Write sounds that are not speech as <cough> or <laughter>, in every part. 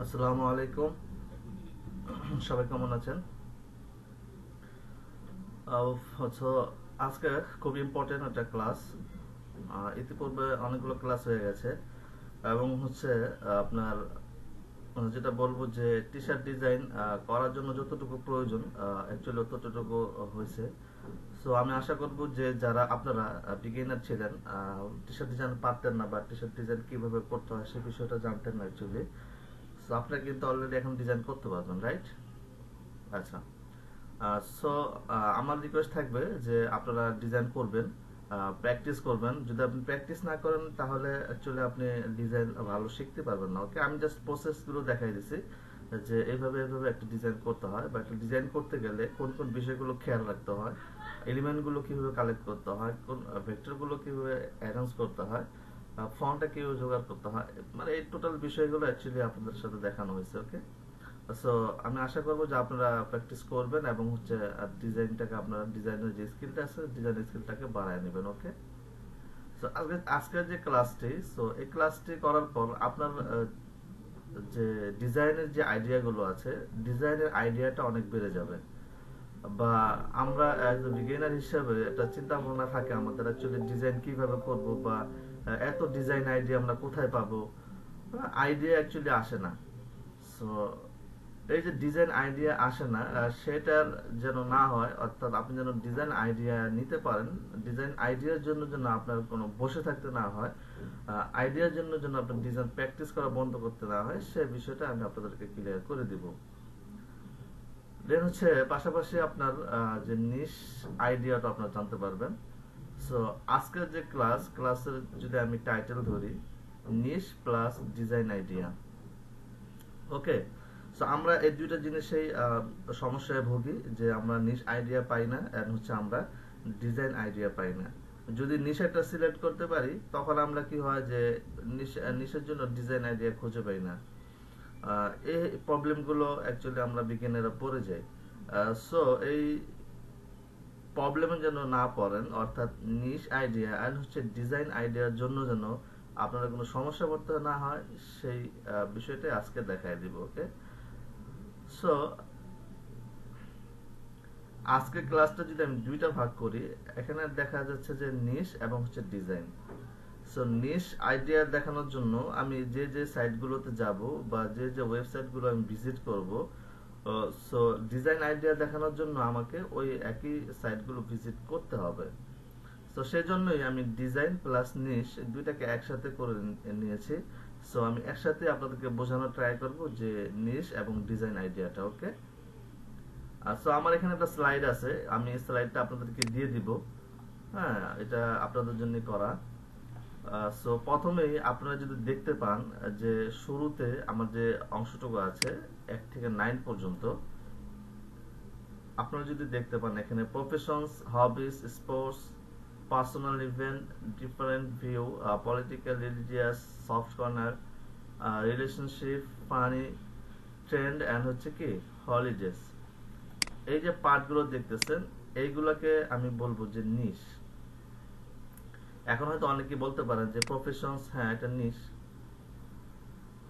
আসসালামু আলাইকুম। সবাই কেমন আছেন? হচ্ছে আজকে খুব ইম্পর্টেন্ট একটা ক্লাস ইতিপূর্বে অনেকগুলো ক্লাস হয়ে গেছে। এবং হচ্ছে আপনার মানে যেটা বলব যে টি শার্ট ডিজাইন করার জন্য যতটুকু প্রয়োজন অ্যাকচুয়ালি ততটুকু হয়েছে। সো আমি আশা করব যে যারা আপনারা বিগিনার ছিলেন টি শার্ট ডিজাইন পারতেন না বা টি শার্ট ডিজাইন কীভাবে করতে হয় সে বিষয়টা জানতেন না অ্যাকচুয়ালি সো আপনারা কিন্তু অলরেডি এখন ডিজাইন করতে পারবেন রাইট আচ্ছা। সো আমার রিকোয়েস্ট থাকবে যে আপনারা ডিজাইন করবেন প্র্যাকটিস করবেন। যদি আপনি প্র্যাকটিস না করেন, তাহলে অ্যাকচুয়ালি আপনি ডিজাইন ভালো শিখতে পারবেন না ওকে আমি জাস্ট প্রসেসগুলো দেখাই দিছি, যে এইভাবে এইভাবে একটা ডিজাইন করতে হয়। বা একটা ডিজাইন করতে গেলে কোন কোন বিষয়গুলো খেয়াল রাখতে হয় এলিমেন্টগুলো কীভাবে কালেক্ট করতে হয়, কোন ভেক্টরগুলো কীভাবে অ্যারেঞ্জ করতে হয় ফর্মটা কীভাবে জোগাড় করতে হয়। মানে এই টোটাল বিষয়গুলো অ্যাকচুয়ালি আপনাদের সাথে দেখানো হয়েছে ওকে সো আমি আশা করব যে আপনারা প্র্যাকটিস করবেন এবং হচ্ছে ডিজাইনটাকে আপনারা ডিজাইনের যে স্কিলটা আছে ডিজাইন স্কিলটাকে বাড়ায় নেবেন ওকে সো আজকে, আজকের যে ক্লাসটি সো এই ক্লাসটি করার পর আপনার যে ডিজাইনের যে আইডিয়াগুলো আছে ডিজাইনের আইডিয়াটা অনেক বেড়ে যাবে। বা আমরা অ্যাজ বিগিনার হিসেবে একটা চিন্তা ভাবনা থাকে আমাদের অ্যাকচুয়ালি ডিজাইন কীভাবে করব বা এত ডিজাইন আইডিয়া আমরা কোথায় পাবো? আইডিয়া অ্যাকচুয়ালি আসে না। সো এই যে ডিজাইন আইডিয়া আসে না সেটার যেন না হয়, অর্থাৎ আপনি যেন ডিজাইন আইডিয়া নিতে পারেন ডিজাইন আইডিয়ার জন্য যেন আপনার কোনো বসে থাকতে না হয় আইডিয়ার জন্য যেন আপনার ডিজাইন প্র্যাকটিস করা বন্ধ করতে না হয়, সে বিষয়টা আমি আপনাদেরকে ক্লিয়ার করে দিব। দেন হচ্ছে পাশাপাশি আপনার যে নিশ আইডিয়াটা আপনারা জানতে পারবেন। সো আজকের যে ক্লাস ক্লাসের যদি আমি টাইটেল ধরি niche plus design idea okay so আমরা এই দুইটা জিনিসেই সমস্যায় ভুগি, যে আমরা নিশ আইডিয়া পাই না এন্ড হচ্ছে আমরা ডিজাইন আইডিয়া পাই না। যদি নিশাটা সিলেক্ট করতে পারি, তখন আমরা কি হয় যে নিশ নিশের জন্য ডিজাইন আইডিয়া খুঁজে পাই না। এই প্রবলেমগুলো অ্যাকচুয়ালি আমরা বিজ্ঞানীরা পড়ে যাই। সো এই প্রবলেমে যেন না পড়েন, অর্থাৎ নিশ আইডিয়া আর হচ্ছে ডিজাইন আইডিয়ার জন্য যেন আপনারা কোনো সমস্যা পড়তে না হয়, সেই বিষয়টাই আজকে দেখাই দিব ওকে সো আজকে ক্লাসটা যদি আমি দুইটা ভাগ করি, এখানে দেখা যাচ্ছে যে নিশ এবং হচ্ছে ডিজাইন সো নিশ আইডিয়া দেখানোর জন্য আমি যে যে সাইটগুলোতে যাব বা যে যে ওয়েবসাইটগুলো আমি ভিজিট করব সো ডিজাইন আইডিয়া দেখানোর জন্য আমাকে ওই একই সাইটগুলো ভিজিট করতে হবে। তো সেজন্যই আমি ডিজাইন প্লাস নিশ দুইটাকে একসাথে করে নিয়েছি। সো আমি একসাথে আপনাদেরকে বোঝানোর ট্রাই করব যে নিশ এবং ডিজাইন আইডিয়াটা ওকে সো আমার এখানে একটা স্লাইড আছে। আমি স্লাইডটা আপনাদেরকে দিয়ে দিব। হ্যাঁ এটা আপনাদের জন্য করা। সো প্রথমেই আপনারা যদি দেখতে পান যে শুরুতে আমার যে অংশটুকু আছে এক থেকে নাইন পর্যন্ত। আপনারা যদি দেখতে পান এখানে professions hobbies sports personal event different view political religious soft corner relationship funny trend and হচ্ছে কি হলিডেজ এই যে পার্টগুলো দেখতেছেন, এইগুলোকে আমি বলব যে নিশ এখন হয়তো অনেকে বলতে পারেন যে প্রফেশনস হ্যাঁ এটা নিশ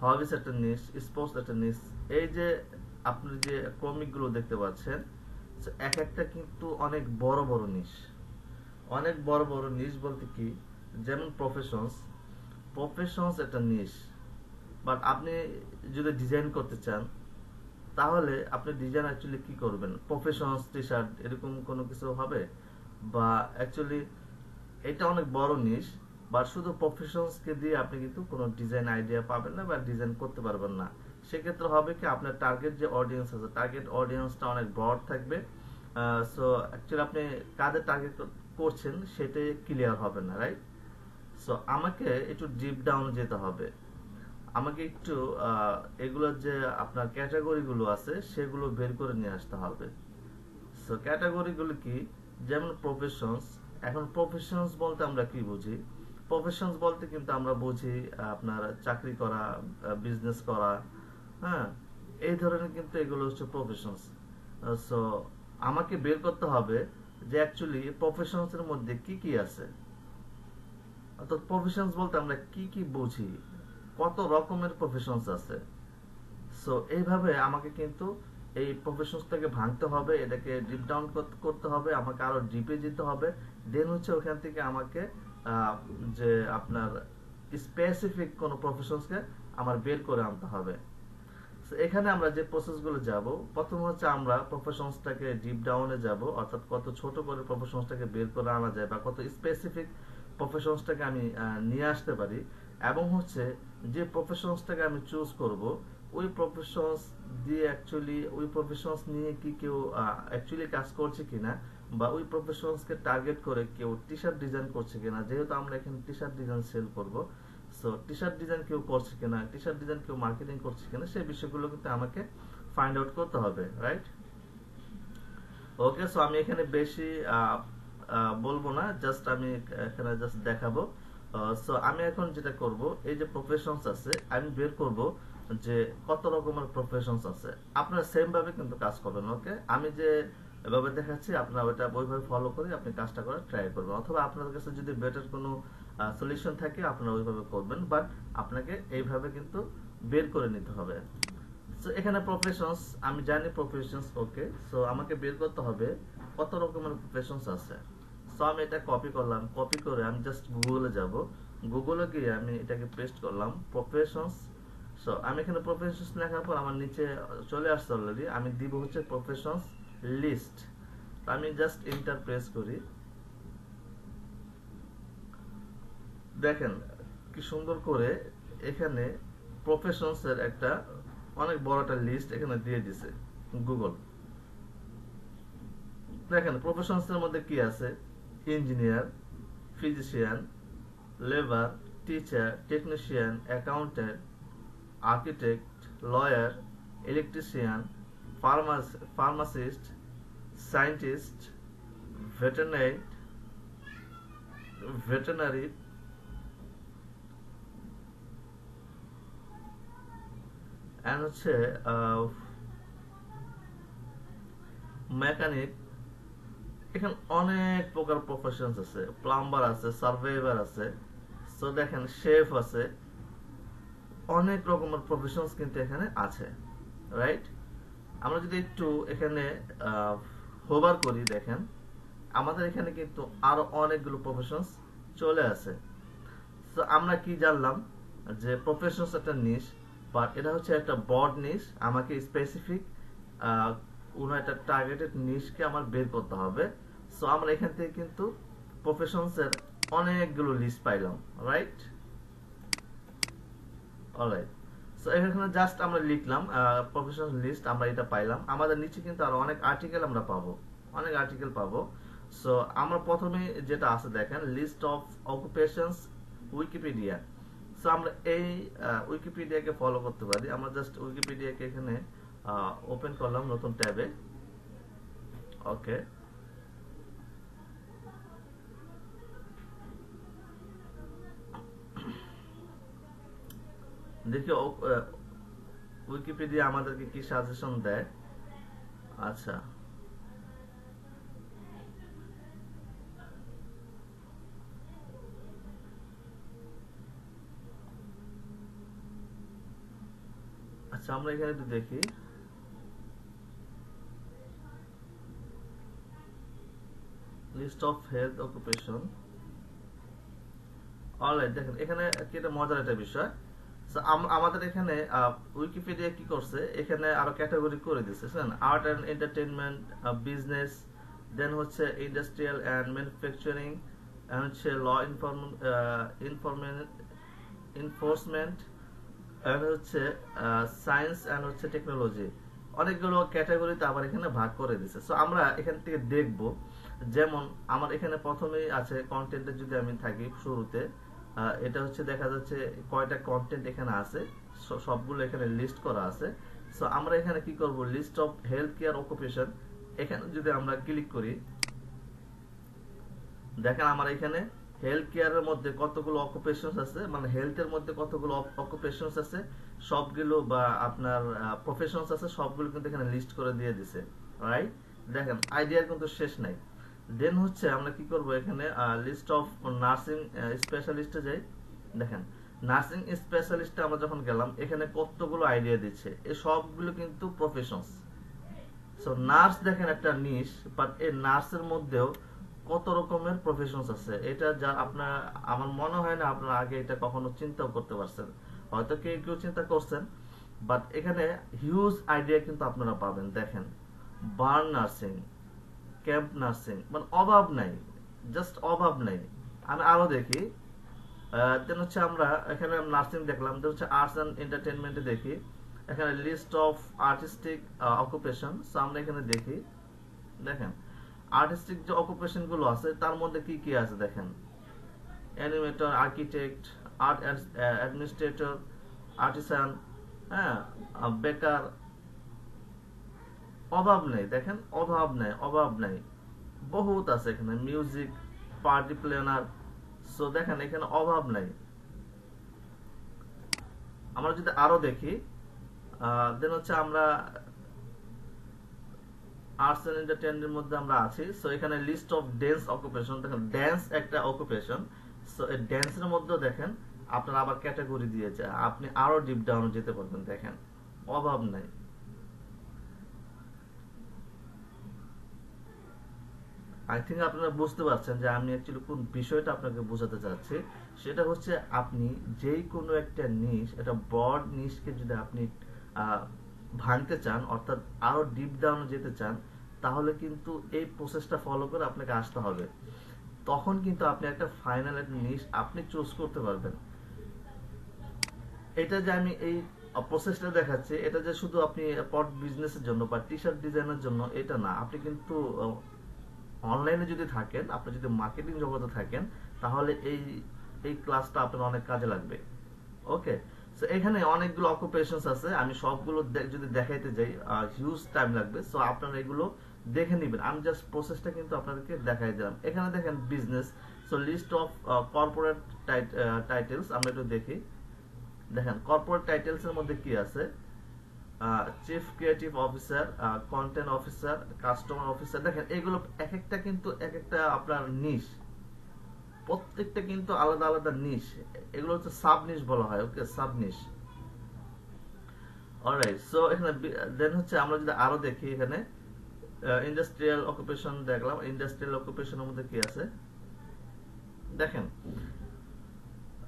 হবিস একটা নিশ স্পোর্টস একটা নিশ এই যে আপনি যে ক্রমিকগুলো দেখতে পাচ্ছেন এক একটা কিন্তু অনেক বড় বড় নিশ অনেক বড় বড় নিশ বলতে কি, যেমন প্রফেশনস প্রফেশনস একটা নিশ বাট আপনি যদি ডিজাইন করতে চান, তাহলে আপনি ডিজাইন অ্যাকচুয়ালি কি করবেন? প্রফেশনস টি শার্ট এরকম কোনো কিছু হবে? বা অ্যাকচুয়ালি এটা অনেক বড় নিশ বা শুধু প্রফেশনস কে দিয়ে আপনি কিন্তু কোনো ডিজাইন আইডিয়া পাবেন না বা ডিজাইন করতে পারবেন না। সেক্ষেত্রে হবে কি আপনার টার্গেট যে অডিয়েন্স আছে টার্গেট অডিয়েন্সটা অনেক ব্রড থাকবে। সো অ্যাকচুয়ালি আপনি কাদের টার্গেট করছেন সেটাই ক্লিয়ার হবে না রাইট সো আমাকে একটু ডিপ ডাউন যেতে হবে। আমাকে একটু এগুলোর যে আপনার ক্যাটাগরিগুলো আছে সেগুলো বের করে নিয়ে আসতে হবে। সো ক্যাটাগরিগুলো কি? যেমন প্রফেশনস এখন প্রফেশনস বলতে আমরা কি বুঝি? প্রফেশনস বলতে কিন্তু আমরা বুঝি আপনার চাকরি করা বিজনেস করা হ্যাঁ এই ধরনের কিন্তু এগুলো হচ্ছে প্রফেশনস সো আমাকে বের করতে হবে যে অ্যাকচুয়ালি প্রফেশনস এর মধ্যে কি কি আছে। অর্থাৎ প্রফেশনস বলতে আমরা কি কি বুঝি, কত রকমের প্রফেশনস আছে। সো এইভাবে আমাকে কিন্তু এই প্রফেশনসটাকে ভাঙতে হবে, এটাকে ডিপ ডাউন করতে হবে, আমাকে আরও ডিপে যেতে হবে। দেন হচ্ছে ওখান থেকে আমাকে যে আপনার স্পেসিফিক কোন প্রফেশনসকে আমার বের করে আনতে হবে। এখানে আমরা যে প্রসেসগুলো যাব, প্রথম হচ্ছে আমরা প্রফেশনসটাকে ডিপ ডাউনে যাব, অর্থাৎ কত ছোট করে প্রফেশনসটাকে বের করে আনা যায় বা কত স্পেসিফিক প্রফেশনসটাকে আমি নিয়ে আসতে পারি। এবং হচ্ছে যে প্রফেশনসটাকে আমি চুজ করব, ওই প্রফেশনস দিয়ে অ্যাকচুয়ালি ওই প্রফেশনস নিয়ে কি কেউ অ্যাকচুয়ালি কাজ করছে কিনা বা ওই প্রফেশনসকে টার্গেট করে কেউ টি শার্ট ডিজাইন করছে কিনা, যেহেতু আমরা এখানে টি শার্ট ডিজাইন সেল করব সো টি শার্ট ডিজাইন কেউ করছে কিনা টি শার্ট ডিজাইন কেউ মার্কেটিং করছে কিনা, সেই বিষয়গুলো কিন্তু আমাকে ফাইন্ড আউট করতে হবে রাইট ওকে সো আমি এখানে বেশি বলব না জাস্ট আমি এখানে জাস্ট দেখাবো। সো আমি এখন যেটা করব, এই যে প্রফেশনস আছে, আমি বের করব যে কত রকমের প্রফেশনস আছে। আপনারা সেম ভাবে কিন্তু কাজ করবেন ওকে আমি যে এভাবে দেখাচ্ছি, আপনারা ওইটা ওইভাবে ফলো করে আপনি কাজটা করে ট্রাই করবেন। অথবা আপনাদের কাছে যদি বেটার কোনো সলিউশন থাকে, আপনারা ওইভাবে করবেন বাট আপনাকে এইভাবে কিন্তু বের করে নিতে হবে। সো এখানে প্রফেশনস আমি জানি প্রফেশনস ওকে সো আমাকে বের করতে হবে কত রকমের প্রফেশনস আছে। সো আমি এটা কপি করলাম কপি করে আমি জাস্ট গুগলে যাব। গুগলে গিয়ে আমি এটাকে পেস্ট করলাম প্রফেশনস সো আমি এখানে প্রফেশনস লেখার পর আমার নিচে চলে আসছে অলরেডি আমি দিব হচ্ছে প্রফেশনস লিস্ট আমি জাস্ট ইন্টার প্রেস করি। দেখেন, কি সুন্দর করে এখানে প্রফেশনস এর একটা অনেক বড় একটা লিস্ট এখানে দিয়ে দিছে গুগল দেখেন প্রফেশনস এর মধ্যে কি আছে? Engineer physician labour teacher technician accountant architect lawyer electrician pharmacist scientist veterinary veterinary and হচ্ছে মেকানিক এখানে অনেক প্রকার প্রফেশনস আছে প্লাম্বার আছে সার্ভেয়ার আছে সো দেখেন শেফ আছে, অনেক রকমের প্রফেশনস কিন্তু এখানে আছে রাইট আমরা যদি একটু এখানে হোভার করি, দেখেন, আমাদের এখানে কিন্তু আরও অনেকগুলো প্রফেশনস চলে আসে তো আমরা কি জানলাম যে প্রফেশনস একটা নিশ বাট এটা হচ্ছে একটা বড নিশ আমাকে স্পেসিফিক কোনো একটা টার্গেটেড নিশকে আমার বের করতে হবে। সো আমরা এখান থেকে কিন্তু প্রফেশনস এর অনেকগুলো লিস্ট পাইলাম রাইট অলরাইট সো এখানে জাস্ট আমরা লিখলাম প্রফেশনাল লিস্ট আমরা এটা পাইলাম। আমাদের নিচে কিন্তু আরও অনেক আর্টিকেল আমরা পাবো। অনেক আর্টিকেল পাবো। সো আমরা প্রথমে যেটা আছে দেখেন list of occupations Wikipedia so আমরা এই উইকিপিডিয়াকে ফলো করতে পারি। আমরা জাস্ট উইকিপিডিয়াকে এখানে ওপেন করলাম নতুন ট্যাবে। ওকে দেখি উইকিপিডিয়া আমাদেরকে কি সাজেশন দেয়? আচ্ছা। আচ্ছা আমরা এখানে একটু দেখি। List of health occupation alright দেখেন, এখানে এটা মজার একটা বিষয়। আমাদের এখানে উইকিপিডিয়া কি করছে? এখানে আরও ক্যাটাগরি করে দিচ্ছে শুনেন art and entertainment business then হচ্ছে ইন্ডাস্ট্রিয়াল অ্যান্ড ম্যানুফ্যাকচারিং হচ্ছে ল ইনফোর্সমেন্ট অ্যান্ড হচ্ছে সায়েন্স অ্যান্ড হচ্ছে টেকনোলজি অনেকগুলো ক্যাটাগরিতে আবার এখানে ভাগ করে দিছে। সো আমরা এখান থেকে দেখব, যেমন আমার এখানে প্রথমেই আছে কন্টেন্টের যদি আমি থাকি শুরুতে এটা হচ্ছে দেখা যাচ্ছে কয়টা কন্টেন্ট এখানে আছে সবগুলো এখানে লিস্ট করা আছে। সো আমরা এখানে কি করব list of health care occupation এখানে যদি আমরা ক্লিক করি, দেখেন আমার এখানে হেলথ কেয়ারের মধ্যে কতগুলো অকুপেশনস আছে? মানে হেলথের মধ্যে কতগুলো অকুপেশনস আছে? সবগুলো বা আপনার প্রফেশনস আছে, সবগুলো কিন্তু এখানে লিস্ট করে দিয়ে দিছে। রাইট দেখেন আইডিয়ার কিন্তু শেষ নাই। দেন হচ্ছে আমরা কি করব এখানে? লিস্ট অফ নার্সিং স্পেশালিস্টে যাই। দেখেন নার্সিং স্পেশালিস্টে আমরা যখন গেলাম, এখানে কতগুলো আইডিয়া দিচ্ছে? এই সবগুলো কিন্তু প্রফেশনস সো নার্স দেখেন একটা নিশ বাট এই নার্সের মধ্যেও কত রকমের প্রফেশনস আছে। এটা যা আপনার, আমার মনে হয় না আপনার আগে এটা কখনো চিন্তাও করতে পারছেন। হয়তো কেউ কেউ চিন্তা করছেন বাট এখানে হিউজ আইডিয়া কিন্তু আপনারা পাবেন। দেখেন বার্ন নার্সিং ক্যাম্প নার্সিং মানে অভাব নাই জাস্ট অভাব নাই। আমি আরও দেখি দেন হচ্ছে আমরা এখানে নার্সিং দেখলাম, দেন হচ্ছে আর্টস অ্যান্ড এন্টারটেনমেন্টে দেখি। এখানে লিস্ট অফ আর্টিস্টিক অকুপেশন আমরা এখানে দেখি। দেখেন আর্টিস্টিক যে অকুপেশনগুলো আছে, তার মধ্যে কি কি আছে দেখেন? Animator architect art administrator artisan হ্যাঁ বেকার অভাব নেই, দেখেন, অভাব নেই অভাব নেই। বহুত আছে এখানে মিউজিক পার্টি প্ল্যানার সো দেখেন, এখানে অভাব নাই। আমরা যদি আরও দেখি দেন হচ্ছে আমরা আর্টস এন্ড এন্টারটেনমেন্টের মধ্যে আমরা আছি সো এখানে লিস্ট অফ ড্যান্স অকুপেশন দেখেন ড্যান্স একটা অকুপেশন সো এই ড্যান্সের মধ্যে দেখেন, আপনার আবার ক্যাটাগরি দিয়েছে, আপনি আরও ডিপ ডাউন যেতে পারবেন, দেখেন, অভাব নাই। আই থিঙ্ক আপনারা বুঝতে পারছেন যে আমি অ্যাকচুয়ালি কোন বিষয়টা আপনাকে বোঝাতে চাচ্ছি, সেটা হচ্ছে আপনি যেই কোনো একটা নিশ এটা ব্রড নিশকে যদি আপনি ভাঙতে চান, অর্থাৎ আরও ডিপ ডাউন যেতে চান, তাহলে কিন্তু এই প্রসেসটা ফলো করে আপনাকে আসতে হবে। তখন কিন্তু আপনি একটা ফাইনাল একটা নিশ আপনি চুজ করতে পারবেন। এটা যে আমি এই প্রসেসটা দেখাচ্ছি, এটা যে শুধু আপনি পট বিজনেসের জন্য বা টি শার্ট ডিজাইনের জন্য এটা না। আপনি কিন্তু অনলাইনে যদি থাকেন, আপনি যদি মার্কেটিং জগতে থাকেন, তাহলে এই এই ক্লাসটা আপনার অনেক কাজে লাগবে। ওকে সো এখানে অনেকগুলো অকুপেশনস আছে। আমি সবগুলো যদি দেখাইতে যাই হিউজ টাইম লাগবে। সো আপনারা এগুলো দেখে নেবেন। আমি জাস্ট প্রসেসটা কিন্তু আপনাদেরকে দেখাই দিলাম। এখানে দেখেন business so list of corporate titles আমরা একটু দেখি। দেখেন কর্পোরেট টাইটেলস এর মধ্যে কি আছে? Chief creative officer content officer customer officer দেখেন, এগুলো এক একটা কিন্তু এক একটা আপনার নিশ প্রত্যেকটা কিন্তু আলাদা আলাদা নিশ এগুলো হচ্ছে সাব নিশ বলা হয় ওকে সাব নিশ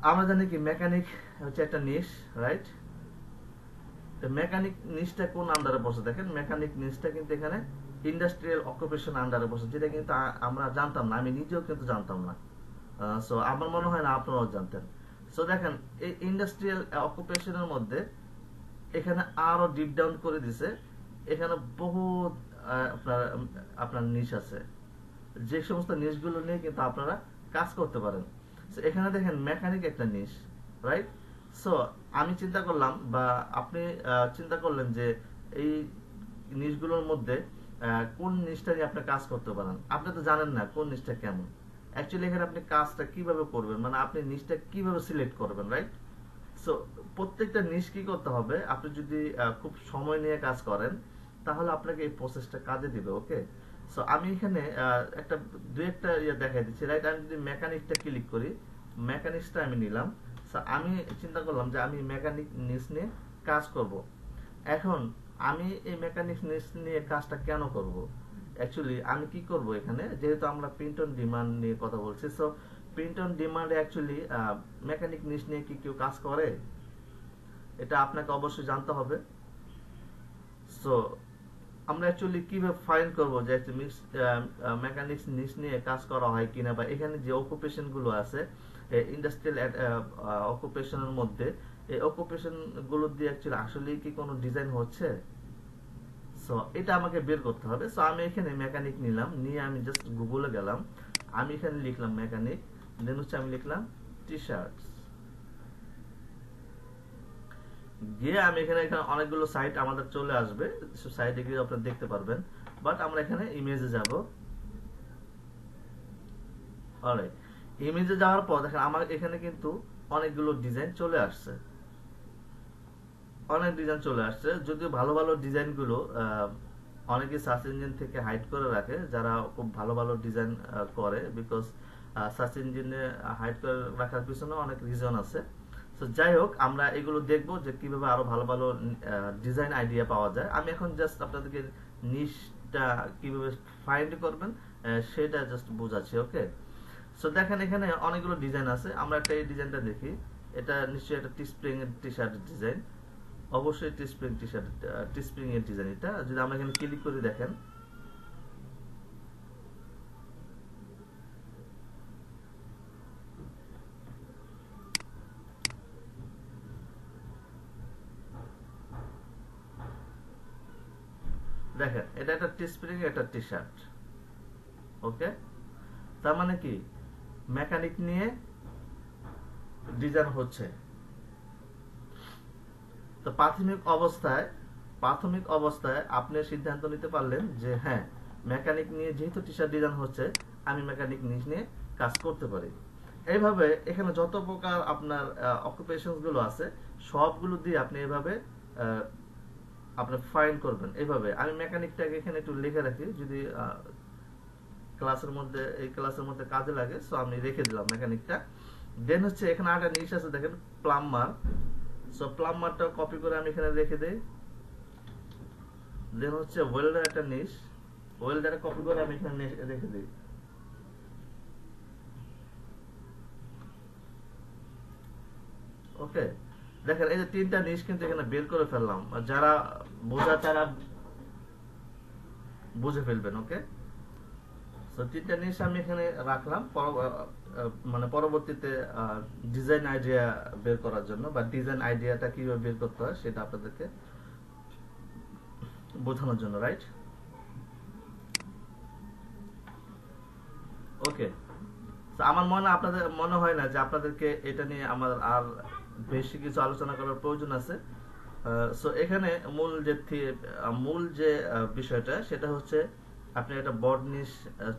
আমরা জানি কি মেকানিক হচ্ছে একটা নিশ রাইট মেকানিক কোন আন্ডারে বসে? দেখেন মেকানিক কিন্তু এখানে ইন্ডাস্ট্রিয়াল অকুপেশন আন্ডারে বসে। যেটা কিন্তু আমরা জানতাম না, আমি নিজেও কিন্তু জানতাম না। সো আমার মনে হয় না, আপনারাও জানতেন। সো দেখেন, এই ইন্ডাস্ট্রিয়াল অকুপেশনের মধ্যে এখানে আরও ডিপ ডাউন করে দিছে। এখানে বহুত আপনার আপনার নিশ আছে। যে সমস্ত নিশগুলো নিয়ে কিন্তু আপনারা কাজ করতে পারেন। এখানে দেখেন মেকানিক একটা নিশ রাইট সো আমি চিন্তা করলাম বা আপনি চিন্তা করলেন যে এই নিশগুলোর মধ্যে কোন নিশটা নিয়ে আপনি কাজ করতে পারেন? আপনি তো জানেন না কোন নিশটা কেমন। অ্যাকচুয়ালি এখানে আপনি কাজটা কীভাবে করবেন? মানে আপনি নিশটা কীভাবে সিলেক্ট করবেন রাইট সো প্রত্যেকটা নিশ কি করতে হবে? আপনি যদি খুব সময় নিয়ে কাজ করেন, তাহলে আপনাকে এই প্রসেসটা কাজে দিবে ওকে সো আমি এখানে একটা, দু একটা ইয়ে দেখাই দিচ্ছি রাইট আমি যদি মেকানিকটা ক্লিক করি মেকানিক্সটা আমি নিলাম। সো আমি চিন্তা করলাম যে আমি মেকানিক নিস নিয়ে কাজ করব। এখন, আমি এই মেকানিক নিস নিয়ে কাজটা কেন করব? অ্যাকচুয়ালি আমি কি করব এখানে? যেহেতু আমরা প্রিন্ট অন ডিমান্ড নিয়ে কথা বলছি সো প্রিন্ট অন ডিমান্ডে অ্যাকচুয়ালি মেকানিক নিস নিয়ে কি কেউ কাজ করে? এটা আপনাকে অবশ্যই জানতে হবে। সো আমরা অ্যাকচুয়ালি কীভাবে ফাইন করব যে মিক্স মেকানিক্স নিস নিয়ে কাজ করা হয় কিনা, বা এখানে যে অকুপেশনগুলো আছে ইন্ডাস্ট্রিয়াল অকুপেশনের মধ্যে, এই অকুপেশনগুলো দিয়ে অ্যাকচুয়ালি আসলে কি কোনো ডিজাইন হচ্ছে? সো এটা আমাকে বের করতে হবে। সো আমি এখানে মেকানিক নিলাম। নিয়ে আমি জাস্ট গুগলে গেলাম। আমি এখানে লিখলাম মেকানিক দেন হচ্ছে আমি লিখলাম টি শার্টস গিয়ে আমি এখানে এখানে অনেকগুলো সাইট আমাদের চলে আসবে। সাইটে গিয়ে আপনারা দেখতে পারবেন। বাট আমরা এখানে ইমেজে যাব। অলরাইট ইমেজে যাওয়ার পর দেখেন, আমার এখানে কিন্তু অনেকগুলো ডিজাইন চলে আসছে। অনেক ডিজাইন চলে আসছে। যদিও ভালো ভালো ডিজাইনগুলো অনেকে সার্চ ইঞ্জিন থেকে হাইড করে রাখে, যারা খুব ভালো ভালো ডিজাইন করে বিকজ সার্চ ইঞ্জিনে হাইড করে রাখার পিছনে অনেক রিজন আছে। তো যাই হোক, আমরা এগুলো দেখব যে কীভাবে আরও ভালো ভালো ডিজাইন আইডিয়া পাওয়া যায়। আমি এখন জাস্ট আপনাদেরকে নিশটা কীভাবে ফাইন্ড করবেন সেটা জাস্ট বোঝাচ্ছি ওকে সো দেখেন এখানে অনেকগুলো ডিজাইন আছে। আমরা একটা এই ডিজাইনটা দেখি। এটা নিশ্চয়ই একটা টি স্প্রিং টি শার্টের ডিজাইন অবশ্যই T spring T shirt T spring এর ডিজাইন এটা। যদি আমরা এখানে ক্লিক করে দেখেন। দেখেন, এটা একটা টি স্প্রিং একটা টি শার্ট ওকে তার মানে কি? মেকানিক নিয়ে ডিজাইন হচ্ছে। তো প্রাথমিক অবস্থায় প্রাথমিক অবস্থায় আপনি সিদ্ধান্ত নিতে পারলেন যে হ্যাঁ মেকানিক নিয়ে যেহেতু টি শার্ট ডিজাইন হচ্ছে, আমি মেকানিক নিয়ে কাজ করতে পারি। এইভাবে এখানে যত প্রকার আপনার অকুপেশনগুলো আছে, সবগুলো দিয়ে আপনি এভাবে আপনি ফাইন করবেন। এইভাবে আমি মেকানিকটাকে এখানে একটু লিখে রাখি, যদি ক্লাসের মধ্যে, এই ক্লাসের মধ্যে কাজে লাগে সো আমি রেখে দিলাম মেকানিকটা। দেন হচ্ছে এখানে আরেকটা নিশ আছে, দেখেন প্লাম্বার সো প্লাম্বারটা কপি করে আমি এখানে রেখে দেই। দেন হচ্ছে ওয়েল্ডার একটা নিশ ওয়েল্ডার কপি করে আমি এখানে রেখে দিই। ওকে দেখেন, এই যে তিনটা নিশ কিন্তু এখানে বের করে ফেললাম। যারা বোঝা, তারা বুঝে ফেলবেন ওকে তো তিনটা জিনিস আমি এখানে রাখলাম। মানে পরবর্তীতে ডিজাইন আইডিয়া বের করার জন্য বা ডিজাইন আইডিয়াটা কীভাবে বের করতে হয় সেটা আপনাদেরকে বোঝানোর জন্য রাইট ওকে আমার মনে, আপনাদের, মনে হয় না যে আপনাদেরকে এটা নিয়ে আমার আর বেশি কিছু আলোচনা করার প্রয়োজন আছে। সো এখানে মূল যে মূল যে বিষয়টা, সেটা হচ্ছে আপনি একটা নিশ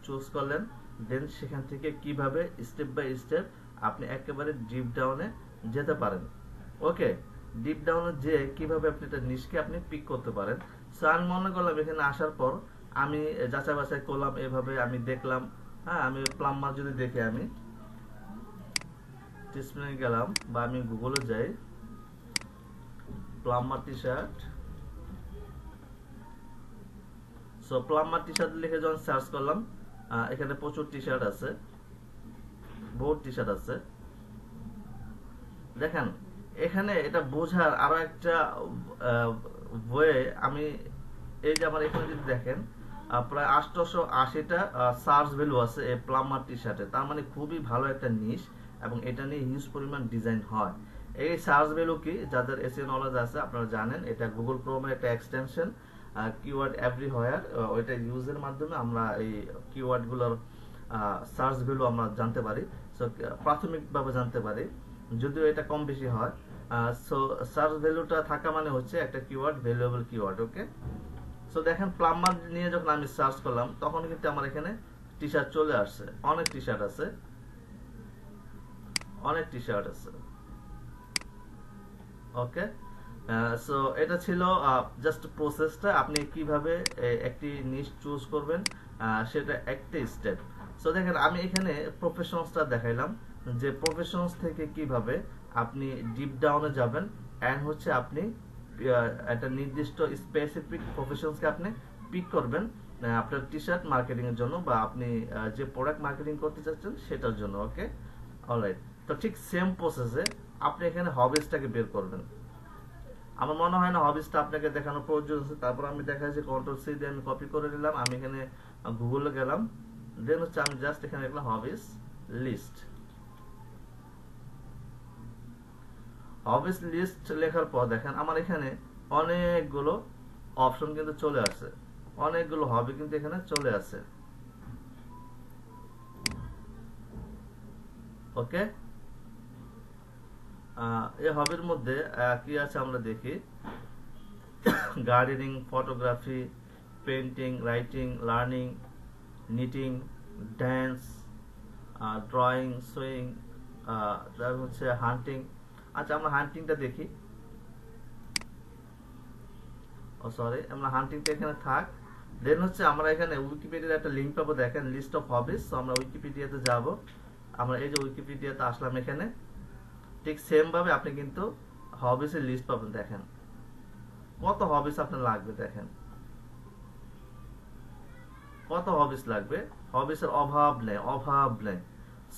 চুজ করলেন। দেন সেখান থেকে কীভাবে স্টেপ বাই স্টেপ আপনি একেবারে ডিপ ডাউনে যেতে পারেন। ওকে ডিপ ডাউনে যে কীভাবে আপনি একটা নিশকে আপনি পিক করতে পারেন। সো আমি মনে করলাম এখানে আসার পর আমি যাচাই বাছাই করলাম, এভাবে আমি দেখলাম। হ্যাঁ আমি প্লাম্বার যদি দেখে আমি টিসপ্লে গেলাম বা আমি গুগলে যাই plumber T shirt so plumber T shirt লিখে যখন সার্চ করলাম এখানে প্রচুর টি শার্ট আছে। বহুত টি শার্ট আছে। দেখেন, এখানে এটা বোঝার আরও একটা আমি এই যে আমার এখানে যদি দেখেন প্রায় আটশোশো আশিটা সার্চ ভ্যালু আছে এই প্লাম্বার টি শার্টে তার মানে খুবই ভালো একটা নিশ এবং এটা নিয়ে হিউজ পরিমাণ ডিজাইন হয়। এই সার্চ ভ্যালু কি? যাদের এসিও নলেজ আছে, আপনারা জানেন, এটা গুগল ক্রোমের একটা এক্সটেনশন কিওয়ার্ড এভরি হোয়ার ওইটা ইউজের মাধ্যমে আমরা এই কিওয়ার্ডগুলোর সার্চ ভ্যালু আমরা জানতে পারি। সো প্রাথমিকভাবে জানতে পারি, যদিও এটা কম বেশি হয়। সো সার্চ ভ্যালুটা থাকা মানে হচ্ছে একটা keyword valuable keyword okay so দেখেন প্লাম্বার নিয়ে যখন আমি সার্চ করলাম, তখন কিন্তু আমার এখানে টি শার্ট চলে আসছে। অনেক টি শার্ট আছে। অনেক টি শার্ট আছে। ওকে সো এটা ছিল জাস্ট প্রসেসটা আপনি কীভাবে একটি নিশ চুজ করবেন সেটা একটি স্টেপ সো দেখেন, আমি এখানে প্রফেশনালসটা দেখাইলাম, যে প্রফেশনালস থেকে কীভাবে আপনি ডিপ ডাউনে যাবেন এন্ড হচ্ছে আপনি একটা নির্দিষ্ট স্পেসিফিক প্রফেশনসকে আপনি পিক করবেন আপনার টি শার্ট মার্কেটিং এর জন্য, বা আপনি যে প্রোডাক্ট মার্কেটিং করতে চাচ্ছেন, সেটার জন্য ওকে অলরাইট তো ঠিক সেম প্রসেসে আপনি এখানে হবিসটাকে বের করবেন। আমার মনে হয় না হবিসটা আপনাকে দেখানোর প্রয়োজন আছে। তারপর আমি দেখা যাচ্ছে কন্ট্রোল সি দিয়ে আমি কপি করে নিলাম। আমি এখানে গুগলে গেলাম। দেন হচ্ছে আমি জাস্ট এখানে লিখলাম হবিস লিস্ট হবিস লিস্ট লেখার পর দেখেন, আমার এখানে অনেকগুলো অপশন কিন্তু চলে আসে অনেকগুলো হবি কিন্তু এখানে চলে আসে ওকে এই হবির মধ্যে কি আছে আমরা দেখি? Gardening, photography painting writing, learning, knitting, dance drawing sewing তারপর হচ্ছে হান্টিং। আচ্ছা আমরা হান্টিংটা দেখি। ও সরি আমরা হান্টিংটা এখানে থাক। দেন হচ্ছে আমরা এখানে উইকিপিডিয়ার একটা লিঙ্ক পাবো, দেখেন লিস্ট অফ হবিস আমরা উইকিপিডিয়াতে যাব। আমরা এই যে উইকিপিডিয়াতে আসলাম এখানে। ঠিক সেম ভাবে আপনি কিন্তু হবিসের লিস্ট পাবেন, দেখেন। কত হবিস আপনার লাগবে, দেখেন। কত হবিস লাগবে? হবিসের অভাব নেই অভাব নেই।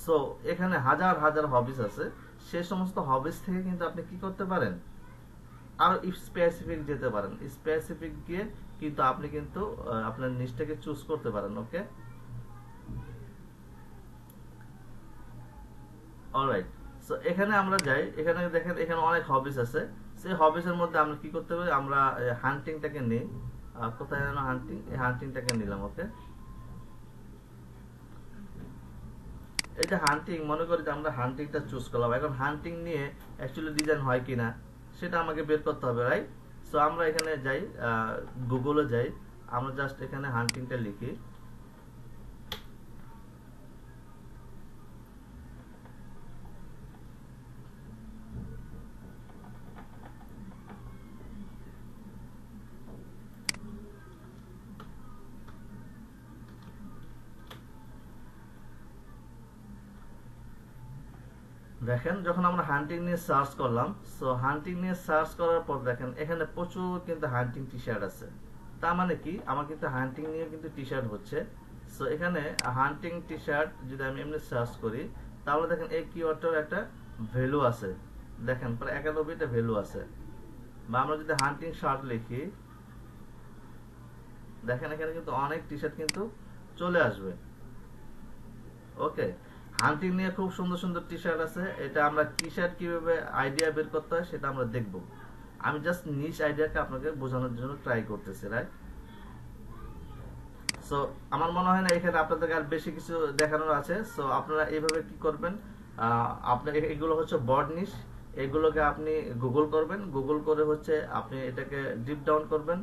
সো এখানে হাজার হাজার হবিস আছে। সে সমস্ত হবিস থেকে কিন্তু আপনি কি করতে পারেন? আরও স্পেসিফিক যেতে পারেন। স্পেসিফিক গিয়ে কিন্তু আপনি কিন্তু আপনার নিচটাকে চুজ করতে পারেন ওকে অলরাইট এখানে আমরা যাই। এখানে দেখেন, এখানে অনেক হবিস আছে। সেই হবিসের মধ্যে আমরা কি করতে পারি? আমরা হান্টিংটাকে নিই। কোথায় যেন হান্টিং এই হান্টিংটাকে নিলাম ওকে যে হান্টিং মনে করি যে আমরা হান্টিংটা চুজ করলাম। এখন হান্টিং নিয়ে অ্যাকচুয়ালি ডিজাইন হয় কিনা, সেটা আমাকে বের করতে হবে রাইট সো আমরা এখানে যাই গুগলে যাই। আমরা জাস্ট এখানে হান্টিংটা লিখি। দেখেন, যখন আমরা হান্টিং নিয়ে সার্চ করলাম সো হান্টিং নিয়ে সার্চ করার পর দেখেন, এখানে প্রচুর কিন্তু হান্টিং টি শার্ট আছে। তার মানে কি? আমার কিন্তু হান্টিং নিয়ে কিন্তু টি শার্ট হচ্ছে। সো এখানে হান্টিং টি শার্ট যদি আমি এমনি সার্চ করি, তাহলে দেখেন এই কিওয়ার্ডটার একটা ভ্যালু আছে। দেখেন, প্রায় একানব্বইটা ভ্যালু আছে। বা আমরা যদি হান্টিং শার্ট লিখি, দেখেন এখানে কিন্তু অনেক টি শার্ট কিন্তু চলে আসবে। ওকে হান্টিং নিয়ে খুব সুন্দর সুন্দর টি শার্ট আছে। এটা আমরা টি শার্ট কীভাবে আইডিয়া বের করতে হয় সেটা আমরা দেখব। আমি জাস্ট নিজ আইডিয়াকে আপনাকে বোঝানোর জন্য ট্রাই করতেছি রাইট সো আমার মনে হয় না এখানে আপনাদের আর বেশি কিছু দেখানোর আছে। সো আপনারা এইভাবে কি করবেন? আপনার এগুলো হচ্ছে বড নিশ এগুলোকে আপনি গুগল করবেন। গুগল করে হচ্ছে আপনি এটাকে ডিপ ডাউন করবেন।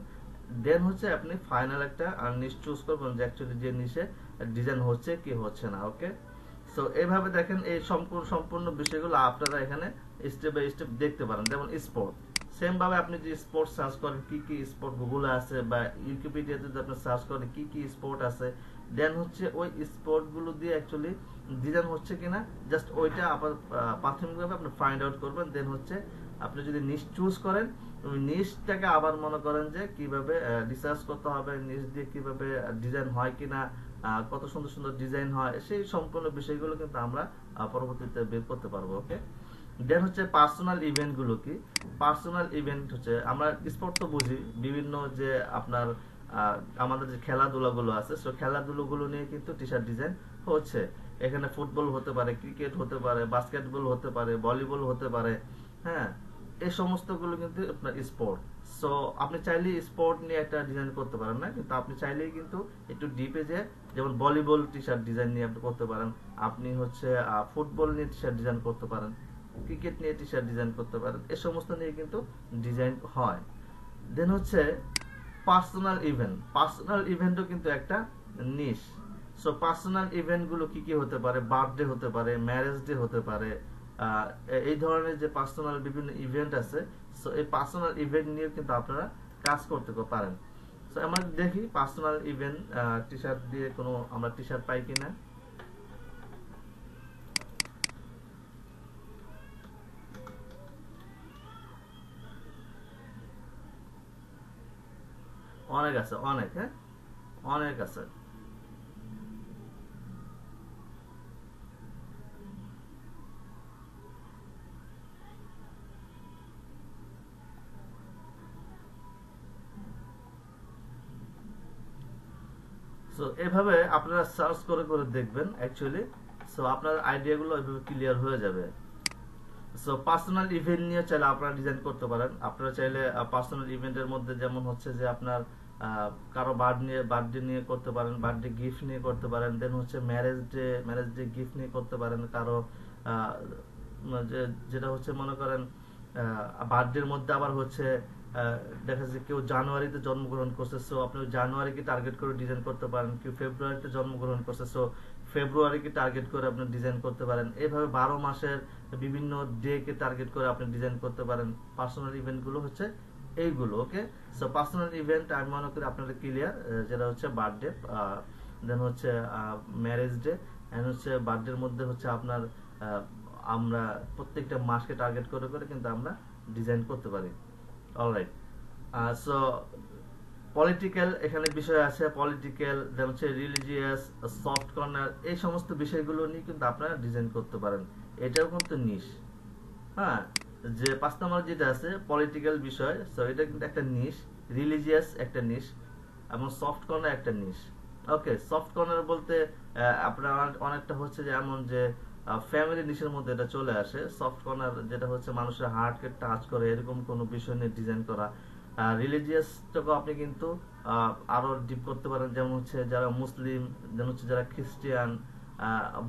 দেন হচ্ছে আপনি ফাইনাল একটা নিশ চুজ করবেন যে অ্যাকচুয়ালি যে নিশে ডিজাইন হচ্ছে কি হচ্ছে না ওকে সো এইভাবে দেখেন এই সম্পূর্ণ সম্পূর্ণ বিষয়গুলো আপনারা এখানে স্টেপ বাই স্টেপ দেখতে পারেন। যেমন স্পোর্ট সেম ভাবে আপনি যে স্পোর্ট সার্চ করেন, কি কি স্পোর্ট গুগলে আছে বা উইকিপিডিয়াতে যদি আপনি সার্চ করেন, কি কি স্পোর্ট আছে দেন হচ্ছে ওই স্পোর্টগুলো দিয়ে অ্যাকচুয়ালি ডিজাইন হচ্ছে কিনা জাস্ট ওইটা আবার প্রাথমিকভাবে আপনি ফাইন্ড আউট করবেন। দেন হচ্ছে আপনি যদি নিশ চুজ করেন, ওই নিশটাকে আবার মনে করেন যে কীভাবে রিসার্চ করতে হবে নিশ দিয়ে কীভাবে ডিজাইন হয় কিনা কত সুন্দর সুন্দর ডিজাইন হয়, সেই সম্পূর্ণ বিষয়গুলো কিন্তু আমরা পরবর্তীতে বের করতে পারব ওকে দেন হচ্ছে পার্সোনাল ইভেন্টগুলো কি? পার্সোনাল ইভেন্ট হচ্ছে, আমরা স্পোর্ট তো বুঝি, বিভিন্ন যে আপনার আমাদের যে খেলাধুলা গুলো আছে সো খেলাধুলো গুলো নিয়ে কিন্তু টি শার্ট ডিজাইন হচ্ছে। এখানে ফুটবল হতে পারে ক্রিকেট হতে পারে বাস্কেটবল হতে পারে ভলিবল হতে পারে হ্যাঁ? এই সমস্তগুলো কিন্তু আপনার স্পোর্ট সো আপনি চাইলে স্পোর্ট নিয়ে একটা ডিজাইন করতে পারেন, না? কিন্তু আপনি চাইলেই কিন্তু একটু ডিপে যে যেমন ভলিবল টি শার্ট ডিজাইন নিয়ে আপনি করতে পারেন, আপনি হচ্ছে ফুটবল নিয়ে টি শার্ট ডিজাইন করতে পারেন ক্রিকেট নিয়ে টি শার্ট ডিজাইন করতে পারেন, এ সমস্ত নিয়ে কিন্তু ডিজাইন হয়। দেন হচ্ছে পার্সোনাল ইভেন্ট পার্সোনাল ইভেন্টও কিন্তু একটা নিশ সো পার্সোনাল ইভেন্টগুলো কি কি হতে পারে? বার্থডে হতে পারে ম্যারেজ ডে হতে পারে এই ধরনের যে পার্সোনাল বিভিন্ন ইভেন্ট আছে সো এই পার্সোনাল ইভেন্ট নিয়ে কিন্তু আপনারা কাজ করতে পারেন। সো আমরা দেখি পার্সোনাল ইভেন্ট টি শার্ট দিয়ে কোনো আমরা টি শার্ট পাই কিনা। অনেক আছে, অনেক হ্যাঁ? অনেক আছে সো এভাবে আপনারা সার্চ করে করে দেখবেন অ্যাকচুয়ালি সো আপনার আইডিয়াগুলো এভাবে ক্লিয়ার হয়ে যাবে। সো পার্সোনাল ইভেন্ট নিয়ে চাইলে আপনারা ডিজাইন করতে পারেন। আপনারা চাইলে পার্সোনাল ইভেন্টের মধ্যে যেমন হচ্ছে যে আপনার কারও বার্থ নিয়ে বার্থডে নিয়ে করতে পারেন বার্থডে গিফট নিয়ে করতে পারেন। দেন হচ্ছে marriage day marriage day gift নিয়ে করতে পারেন কারও যেটা হচ্ছে মনে করেন বার্থডের মধ্যে আবার হচ্ছে দেখা যাচ্ছে কেউ জানুয়ারিতে জন্মগ্রহণ করছে সো আপনি জানুয়ারিকে টার্গেট করে ডিজাইন করতে পারেন, কেউ ফেব্রুয়ারিতে জন্মগ্রহণ করছে সো ফেব্রুয়ারিকে টার্গেট করে আপনি ডিজাইন করতে পারেন। এভাবে বারো মাসের বিভিন্ন ডে কে টার্গেট করে আপনি ডিজাইন করতে পারেন। পার্সোনাল ইভেন্টগুলো হচ্ছে এইগুলো ওকে সো পার্সোনাল ইভেন্ট আমি মনে করি আপনাদের ক্লিয়ার যেটা হচ্ছে বার্থডে দেন হচ্ছে ম্যারেজ ডে এন্ড হচ্ছে বার্থডের মধ্যে হচ্ছে আপনার আমরা প্রত্যেকটা মাসকে টার্গেট করে করে কিন্তু আমরা ডিজাইন করতে পারি। অলরাইট সো পলিটিক্যাল এখানে বিষয় আছে পলিটিক্যাল দেন হচ্ছে রিলিজিয়াস সফট কর্নার এই সমস্ত বিষয়গুলো নিয়ে কিন্তু আপনারা ডিজাইন করতে পারেন। এটাও কিন্তু নিশ হ্যাঁ যে পাঁচ নম্বর যেটা আছে পলিটিক্যাল বিষয় সো এটা কিন্তু একটা নিশ রিলিজিয়াস একটা নিশ এবং সফট কর্নার একটা নিশ ওকে সফট কর্নার বলতে আপনার অনেকটা হচ্ছে যে এমন যে ফ্যামিলি নিশের মধ্যে এটা চলে আসে। সফট কর্নার যেটা হচ্ছে মানুষের হার্টকে টাচ করে, এরকম কোনো বিষয় নিয়ে ডিজাইন করা। রিলিজিয়াসটাকে আপনি কিন্তু আরও ডিপ করতে পারেন। যেমন হচ্ছে যারা মুসলিম, যেমন হচ্ছে যারা খ্রিস্টিয়ান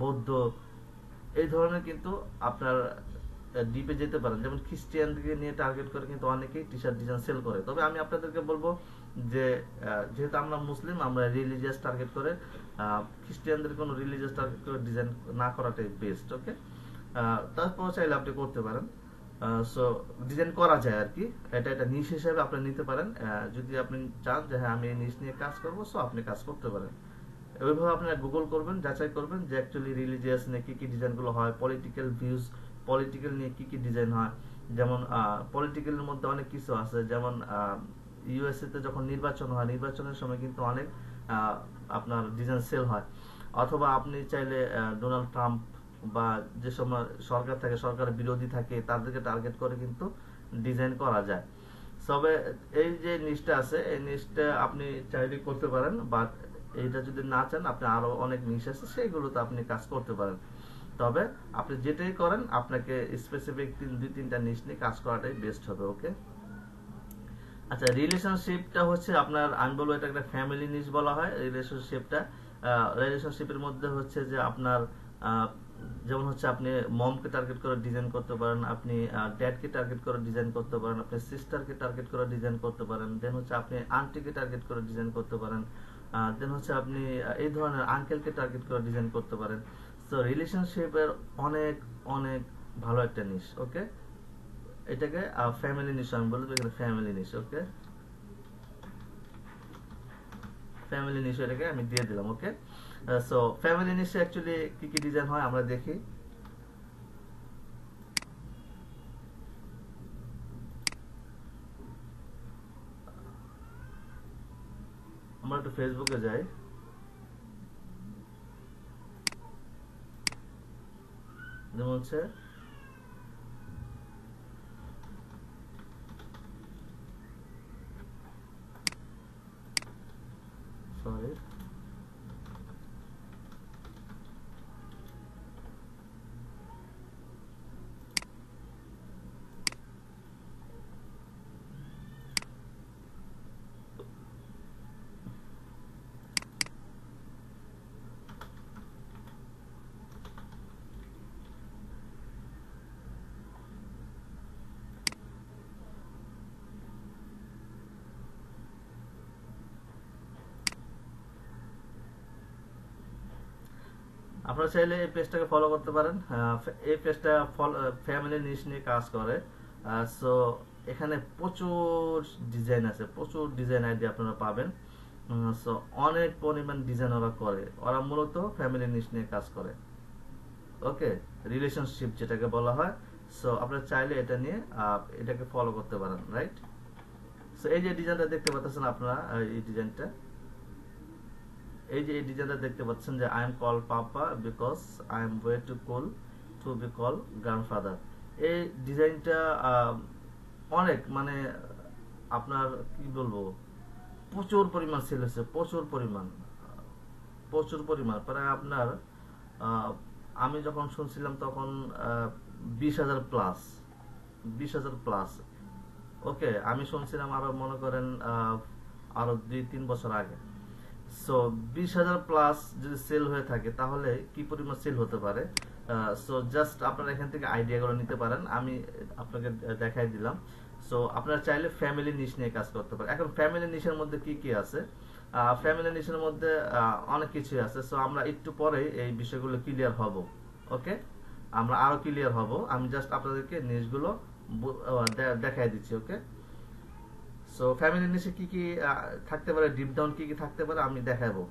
বৌদ্ধ, এই ধরনের কিন্তু আপনার ডিপে যেতে পারেন। যেমন খ্রিস্টিয়ানকে নিয়ে টার্গেট করে কিন্তু অনেকেই টি শার্ট ডিজাইন সেল করে। তবে আমি আপনাদেরকে বলব যে যেহেতু আমরা মুসলিম, আমরা রিলিজিয়াস টার্গেট করে খ্রিস্টিয়ানদের কোনো রিলিজিয়াস টার্গেট করে ডিজাইন না করাটাই বেস্ট ওকে তারপর চাইলে আপনি করতে পারেন। সো ডিজাইন করা যায় আর কি। এটা এটা নিশ হিসেবে আপনি নিতে পারেন। যদি আপনি চান যে হ্যাঁ আমি এই নিশ নিয়ে কাজ করব সো আপনি কাজ করতে পারেন। ওইভাবে আপনারা গুগল করবেন, যাচাই করবেন যে অ্যাকচুয়ালি রিলিজিয়াস নিয়ে কি কি ডিজাইনগুলো হয় পলিটিক্যাল ভিউজ পলিটিক্যাল নিয়ে কি কি ডিজাইন হয়? যেমন পলিটিক্যালের মধ্যে অনেক কিছু আছে। যেমন ইউএসএ তে যখন নির্বাচন হয়, নির্বাচনের সময় কিন্তু অনেক আপনার ডিজাইন সেল হয়। অথবা আপনি চাইলে ডোনাল্ড ট্রাম্প বা যে সময় সরকার থাকে সরকার বিরোধী থাকে, তাদেরকে টার্গেট করে কিন্তু ডিজাইন করা যায়। তবে এই যে নিচটা আছে, এই নিচটা আপনি চাইলে করতে পারেন বাট এইটা যদি না চান, আপনি আরও অনেক নিচ আছে, সেইগুলোতে আপনি কাজ করতে পারেন। তবে আপনি যেটাই করেন, আপনাকে স্পেসিফিক তিন, দুই, তিনটা নিচ নিয়ে কাজ করাটাই বেস্ট হবে ওকে আচ্ছা রিলেশনশিপটা হচ্ছে আপনার, আমি বলব এটা একটা ফ্যামিলি নিচ বলা হয় রিলেশনশিপটা রিলেশনশিপের মধ্যে হচ্ছে যে আপনার যেমন হচ্ছে আপনি মমকে টার্গেট করে ডিজাইন করতে পারেন, আপনি ড্যাডকে টার্গেট করে ডিজাইন করতে পারেন, আপনি সিস্টারকে টার্গেট করে ডিজাইন করতে পারেন দেন হচ্ছে আপনি আন্টিকে টার্গেট করে ডিজাইন করতে পারেন দেন হচ্ছে আপনি এই ধরনের আঙ্কেলকে টার্গেট করে ডিজাইন করতে পারেন। সো রিলেশনশিপের অনেক অনেক ভালো একটা নিশ ওকে এটাকে ফ্যামিলি নিশ আমি বলব এখানে ফ্যামিলি নিশ ওকে ফ্যামিলি নিশ এটাকে আমি দিয়ে দিলাম okay so family niche actually কি কি ডিজাইন হয় আমরা দেখি। আমরা একটু ফেসবুকে যাই। যেমন হচ্ছে সরি আপনারা চাইলে এই পেজটাকে ফলো করতে পারেন। এই পেজটা ফ্যামিলি নিশ নিয়ে কাজ করে। সো এখানে প্রচুর ডিজাইন আছে, প্রচুর ডিজাইন আইডিয়া আপনারা পাবেন। সো অনেক পরিমাণ ডিজাইন ওরা করে। ওরা মূলত ফ্যামিলি নিশ নিয়ে কাজ করে। ওকে রিলেশনশিপ যেটাকে বলা হয়। সো আপনারা চাইলে এটা নিয়ে এটাকে ফলো করতে পারেন রাইট সো এই যে ডিজাইনটা দেখতে পাচ্ছেন আপনারা এই ডিজাইনটা এই যে এই ডিজাইনটা দেখতে পাচ্ছেন যে I am called papa because I am way too cool to be called grandfather এই ডিজাইনটা অনেক মানে আপনার, কি বলব, প্রচুর পরিমাণ সেল হয়েছে, প্রচুর পরিমাণ প্রচুর পরিমাণ। প্রায় আপনার আমি যখন শুনছিলাম তখন বিশ হাজার প্লাস বিশ হাজার প্লাস ওকে আমি শুনছিলাম আরও, মনে করেন আরও দুই, তিন বছর আগে। সো বিশ হাজার প্লাস যদি সেল হয়ে থাকে, তাহলে কি পরিমাণ সেল হতে পারে? সো জাস্ট আপনারা এখান থেকে আইডিয়াগুলো নিতে পারেন। আমি আপনাকে দেখাই দিলাম। সো আপনারা চাইলে ফ্যামিলি নিশ নিয়ে কাজ করতে পারেন। এখন ফ্যামিলি নিশের মধ্যে কি কি আছে? ফ্যামিলি নিশের মধ্যে অনেক কিছুই আছে। সো আমরা একটু পরে এই বিষয়গুলো ক্লিয়ার হব। ওকে আমরা আরও ক্লিয়ার হব। আমি জাস্ট আপনাদেরকে নিশগুলো দেখাই দিচ্ছি। ওকে সো ফ্যামিলির নিচে কি কি থাকতে পারে ডিপ ডাউন কি কি থাকতে পারে, আমি দেখাবো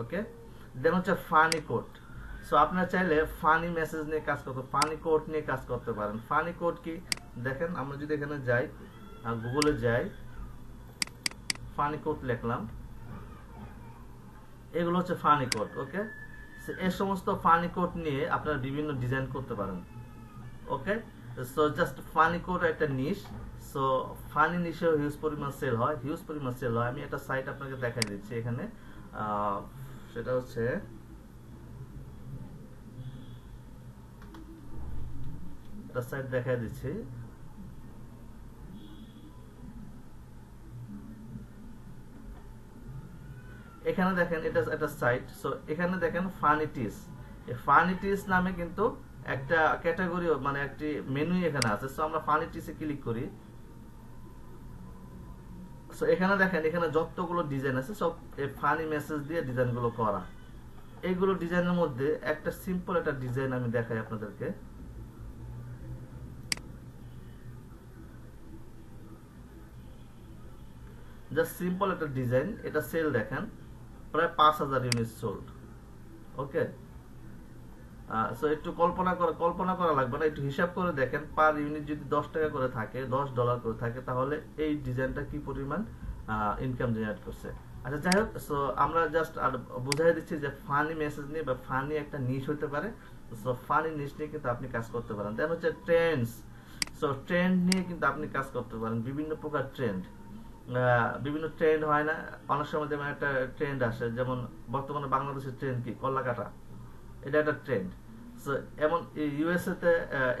ওকে দেন হচ্ছে ফানি কোড সো আপনারা চাইলে ফানি মেসেজ নিয়ে কাজ করতে ফানি কোড নিয়ে কাজ করতে পারেন। ফানি কোড কি? দেখেন, আমরা যদি এখানে যাই গুগলে যাই ফানি কোড লিখলাম। এগুলো হচ্ছে ফানি কোড ওকে এই সমস্ত ফানি কোড নিয়ে আপনারা বিভিন্ন ডিজাইন করতে পারেন okay so just funny code একটা নিশ সো ফানি নিশেও হিউজ পরিমাণ সেল হয় হিউজ পরিমাণ সেল হয়। আমি একটা সাইট আপনাকে দেখাই দিচ্ছি এখানে। সেটা হচ্ছে একটা সাইট দেখাই দিচ্ছি। এখানে দেখেন, এটা একটা সাইট সো এখানে দেখেন ফানিটিস ফানিটিস নামে কিন্তু একটা ক্যাটাগরি মানে একটি মেনু এখানে আছে। সো আমরা ফানিটিসে ক্লিক করি। সো এখানে দেখেন, এখানে যতগুলো ডিজাইন আছে, সব এই ফানি মেসেজ দিয়ে ডিজাইনগুলো করা। এইগুলো ডিজাইনের মধ্যে একটা সিম্পল একটা ডিজাইন আমি দেখাই আপনাদেরকে। জাস্ট সিম্পল একটা ডিজাইন এটা সেল দেখেন, প্রায় পাঁচ হাজার ইউনিট সোল্ড ওকে সো একটু কল্পনা করা কল্পনা করা লাগবে না, একটু হিসাব করে দেখেন পার ইউনিট যদি দশ টাকা করে থাকে, দশ ডলার করে থাকে, তাহলে এই ডিজাইনটা কি পরিমাণ ইনকাম জেনারেট করছে? আচ্ছা যাই হোক সো আমরা জাস্ট আর বুঝাই দিচ্ছি যে ফানি মেসেজ নিয়ে বা ফানি একটা নিশ হতে পারে সো ফানি নিশ নিয়ে কিন্তু আপনি কাজ করতে পারেন। দেন হচ্ছে ট্রেন্ডস সো ট্রেন্ড নিয়ে কিন্তু আপনি কাজ করতে পারেন, বিভিন্ন প্রকার ট্রেন্ড বিভিন্ন ট্রেন্ড হয় না, অনেক সময় যেমন একটা ট্রেন্ড আসে, যেমন বর্তমানে বাংলাদেশের ট্রেন্ড কি? কল্লা এটা একটা ট্রেন্ড এমন ইউএসএ তে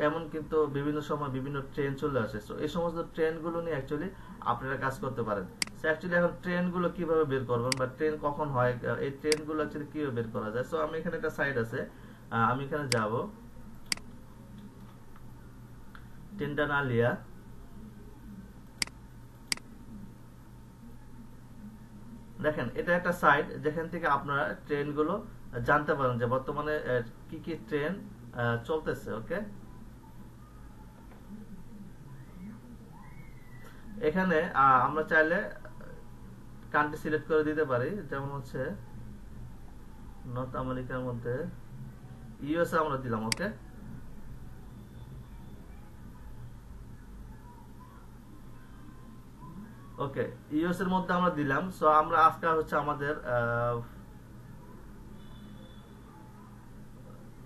এমন কিন্তু বিভিন্ন সময় বিভিন্ন ট্রেন চলে আসে। সো এই সমস্ত ট্রেনগুলো নিয়ে অ্যাকচুয়ালি আপনারা কাজ করতে পারেন। সো অ্যাকচুয়ালি এখন ট্রেনগুলো কীভাবে বের করবেন বা ট্রেন কখন হয় এই ট্রেনগুলো অ্যাকচুয়ালি কীভাবে বের করা যায়? সো আমি এখানে একটা সাইট আছে আমি এখানে যাব। টেন্ডানালিয়া দেখেন, এটা একটা সাইট যেখান থেকে আপনারা ট্রেনগুলো জানতে পারেন যে বর্তমানে কি কি ট্রেন চলতেছে, ওকে? এখানে আমরা চাইলে কান্ট্রি সিলেক্ট করে দিতে পারি, যেমন হচ্ছে নর্থ আমেরিকার মধ্যে ইউএসএ আমরা দিলাম, ওকে? ওকে ইউএস এর মধ্যে আমরা দিলাম সো আমরা আজকে হচ্ছে আমাদের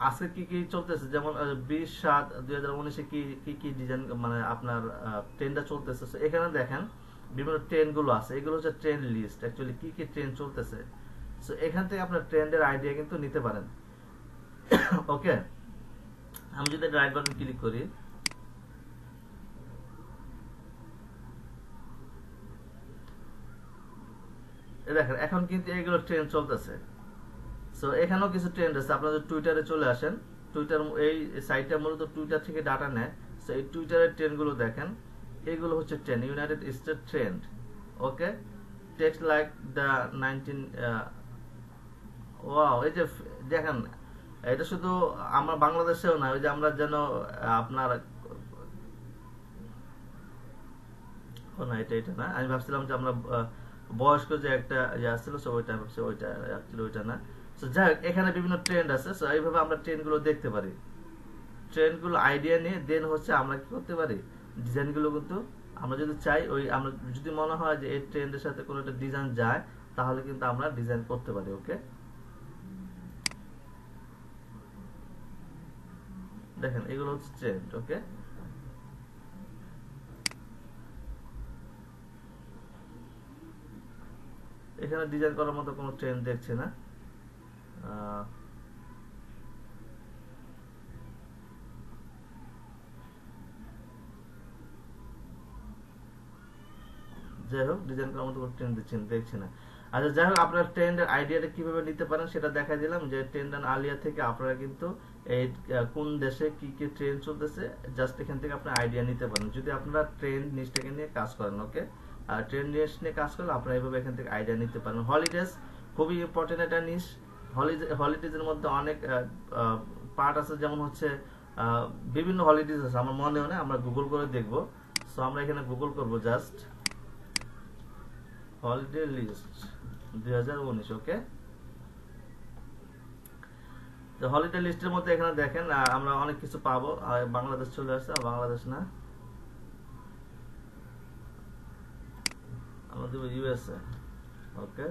আজকে কি কি চলতেছে? যেমন বিশ সাত দুই হাজার উনিশে কি কি কি ডিজাইন মানে আপনার ট্রেনটা চলতেছে? এখানে দেখেন বিভিন্ন ট্রেনগুলো আছে। এগুলো হচ্ছে ট্রেন লিস্ট অ্যাকচুয়ালি কি কি ট্রেন চলতেছে? সো এখান থেকে আপনার ট্রেন্ডের আইডিয়া কিন্তু নিতে পারেন। <coughs> ওকে আমি যদি রাইট বাটন ক্লিক করি দেখেন, এখন কিন্তু এগুলো ট্রেন্ড চলতেছে। সো এখানেও কিছু ট্রেন্ড আছে। আপনাদের টুইটারে চলে আসেন টুইটার এই সাইটটা মূলত টুইটার থেকে ডাটা নেয়। সো এই টুইটারের ট্রেন্ডগুলো দেখেন। এগুলো হচ্ছে trend united state trend okay text like the nineteen wow এই যে দেখেন, এটা শুধু আমরা বাংলাদেশেও না, ওই যে আমরা যেন আপনার না, এটা এটা না। আমি ভাবছিলাম যে আমরা বয়স্ক যে একটা ইয়ে আসছিল, সো ওইটা ভাবছি, ওইটা ওইটা না। এখানে বিভিন্ন ট্রেন্ড আছে। এইভাবে আমরা দেখতে পারি। আইডিয়া নিয়ে দেন হচ্ছে আমরা কি করতে পারি? ডিজাইনগুলো কিন্তু আমরা যদি চাই, ওই আমরা যদি মনে হয় যে এই ট্রেন্ডের সাথে কোনো একটা ডিজাইন যায়, তাহলে কিন্তু আমরা ডিজাইন করতে পারি ওকে দেখেন, এগুলো হচ্ছে ট্রেন্ড ওকে এখানে ডিজাইন করার মতো কোনো ট্রেন্ড দেখছি না। আচ্ছা আলিয়া থেকে আপনারা কিন্তু এই কোন দেশে কি কি চলতেছে এখান থেকে আইডিয়া নিতে পারেন। যদি আপনারা নিয়ে কাজ করেন ওকে নিয়ে কাজ আপনারা এখান থেকে আইডিয়া নিতে পারেন। হলিডেজ খুবই ইম্পর্টেন্ট একটা হলিডেজের মধ্যে অনেক পার্ট আছে যেমন হচ্ছে বিভিন্ন হলিডেজ আছে, আমার মনে হয় আমরা গুগল করে দেখব। সো আমরা এখানে গুগল করব জাস্ট হলিডে লিস্ট দুই হাজার উনিশ ওকে যে হলিডে লিস্টের মধ্যে এখানে দেখেন আমরা অনেক কিছু পাবো বাংলাদেশ চলে আসছে বাংলাদেশ না। আমরা দেবো ইউএসএ ওকে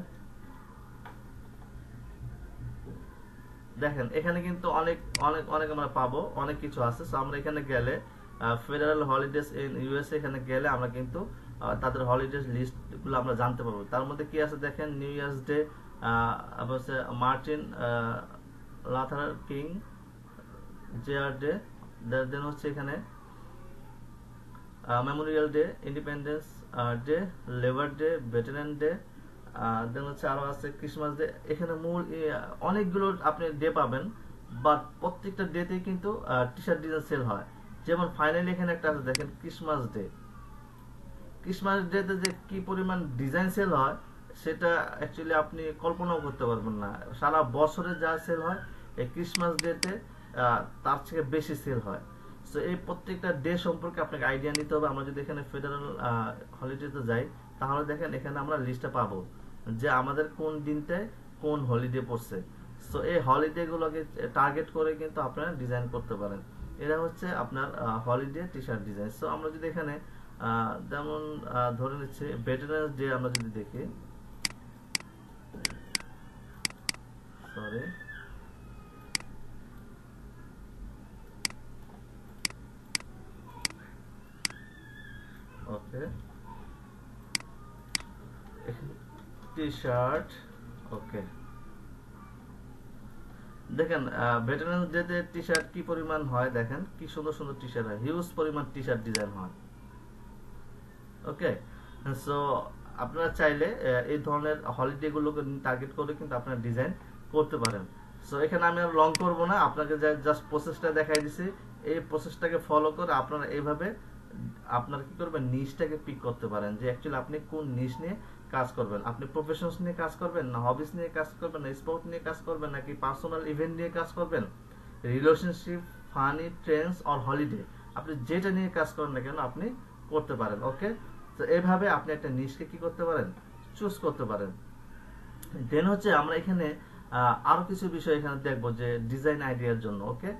দেখেন, এখানে কিন্তু অনেক অনেক অনেক আমরা পাবো, অনেক কিছু আছে। সো আমরা এখানে গেলে ফেডারেল হলিডেজ ইন ইউএসএ এখানে গেলে আমরা কিন্তু তাদের হলিডেজ লিস্টগুলো আমরা জানতে পারব। তার মধ্যে কি আছে দেখেন? নিউ ইয়ার্স ডে হচ্ছে Martin Luther King J R day then হচ্ছে এখানে memorial day independence day labour day veteran day then হচ্ছে আরও আছে ক্রিসমাস ডে এখানে মূল অনেকগুলো আপনি ডে পাবেন বাট প্রত্যেকটা ডেতেই কিন্তু টি শার্ট ডিজাইন সেল হয়। যেমন ফাইনালি এখানে একটা আছে, দেখেন ক্রিসমাস ডে ক্রিসমাস ডেতে যে কি পরিমাণ ডিজাইন সেল হয়, সেটা অ্যাকচুয়ালি আপনি কল্পনাও করতে পারবেন না। সারা বছরে যা সেল হয়, এই ক্রিসমাস ডেতে তার থেকে বেশি সেল হয়। সো এই প্রত্যেকটা ডে সম্পর্কে আপনাকে আইডিয়া নিতে হবে। আমরা যদি এখানে ফেডারেল হলিডেতে যাই, তাহলে দেখেন এখানে আমরা লিস্টটা পাবো। যে আমাদের কোন দিনটায় কোন হলিডে পড়ছে। সো এই হলিডে গুলোকে টার্গেট করে কিন্তু আপনারা ডিজাইন করতে পারেন। এটা হচ্ছে আপনার holiday T shirt design so আমরা যদি এখানে যেমন ধরে নিচ্ছে ভেটেরান্স ডে আমরা যদি দেখি। সরি ওকে টি শার্ট ওকে দেখেন ভেটেরান্স ডেতে টি শার্ট কি পরিমাণ হয় দেখেন, কি সুন্দর সুন্দর টি হয় হিউজ পরিমাণ টি ডিজাইন হয় ওকে সো আপনারা চাইলে এই ধরনের হলিডে গুলোকে টার্গেট করে কিন্তু আপনারা ডিজাইন করতে পারেন। সো এখানে আমি আর লং করব না, আপনাকে জাস্ট প্রসেসটা দেখাই দিছি। এই প্রসেসটাকে ফলো করে আপনারা এইভাবে, আপনারা কি করবেন নিশটাকে পিক করতে পারেন যে অ্যাকচুয়ালি আপনি কোন নিশ নিয়ে কাজ করবেন। আপনি প্রফেশনস নিয়ে কাজ করবেন না হবিস নিয়ে কাজ করবেন না স্পোর্ট নিয়ে কাজ করবেন নাকি পার্সোনাল ইভেন্ট নিয়ে কাজ করবেন? Relationship funny trends or holiday আপনি যেটা নিয়ে কাজ করেন না কেন আপনি করতে পারেন ওকে তো এইভাবে আপনি একটা নিশকে কি করতে পারেন? চুজ করতে পারেন। দেন হচ্ছে আমরা এখানে আরও কিছু বিষয় এখানে দেখব যে ডিজাইন আইডিয়ার জন্য ওকে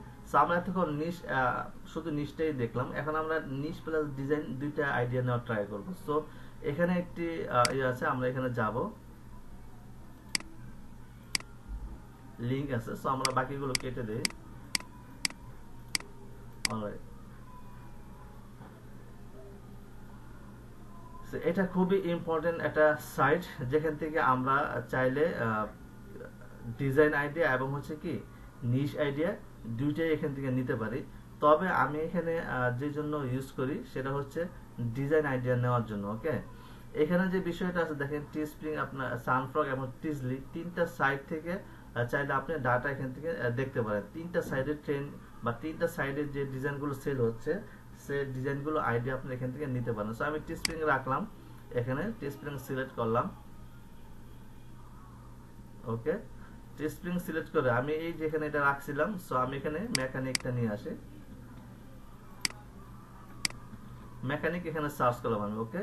আমরা এতক্ষণ নিশ শুধু নিশটাই দেখলাম। এখন আমরা নিশ প্লাস ডিজাইন দুইটা আইডিয়া নেওয়ার ট্রাই করব। সো এখানে একটি ইয়ে আছে, আমরা এখানে যাব। লিংক আছে সো আমরা বাকিগুলো কেটে দেই। এটা খুবই ইম্পর্টেন্ট একটা সাইট যেখান থেকে আমরা চাইলে ডিজাইন আইডিয়া এবং হচ্ছে কি নিশ আইডিয়া দুইটাই এখান থেকে নিতে পারি। তবে আমি এখানে যে জন্য ইউজ করি, সেটা হচ্ছে ডিজাইন আইডিয়া নেওয়ার জন্য ওকে এখানে যে বিষয়টা আছে, দেখেন টি স্প্রিং আপনার সানফ্রগ এবং টিজলি তিনটা সাইড থেকে চাইলে আপনি ডাটা এখান থেকে দেখতে পারেন। তিনটা সাইডের ট্রেন্ড বা তিনটা সাইডের যে ডিজাইনগুলো সেল হচ্ছে সে ডিজাইনগুলো আইডিয়া আপনি এখান থেকে নিতে পারেন। সো আমি টি স্প্রিং রাখলাম, এখানে টি স্প্রিং সিলেক্ট করলাম। ওকে টি স্প্রিং সিলেক্ট করে আমি এই যেখানে এটা রাখছিলাম সো আমি এখানে মেকানিকটা নিয়ে আসি। মেকানিক এখানে সার্চ করলাম আমি ওকে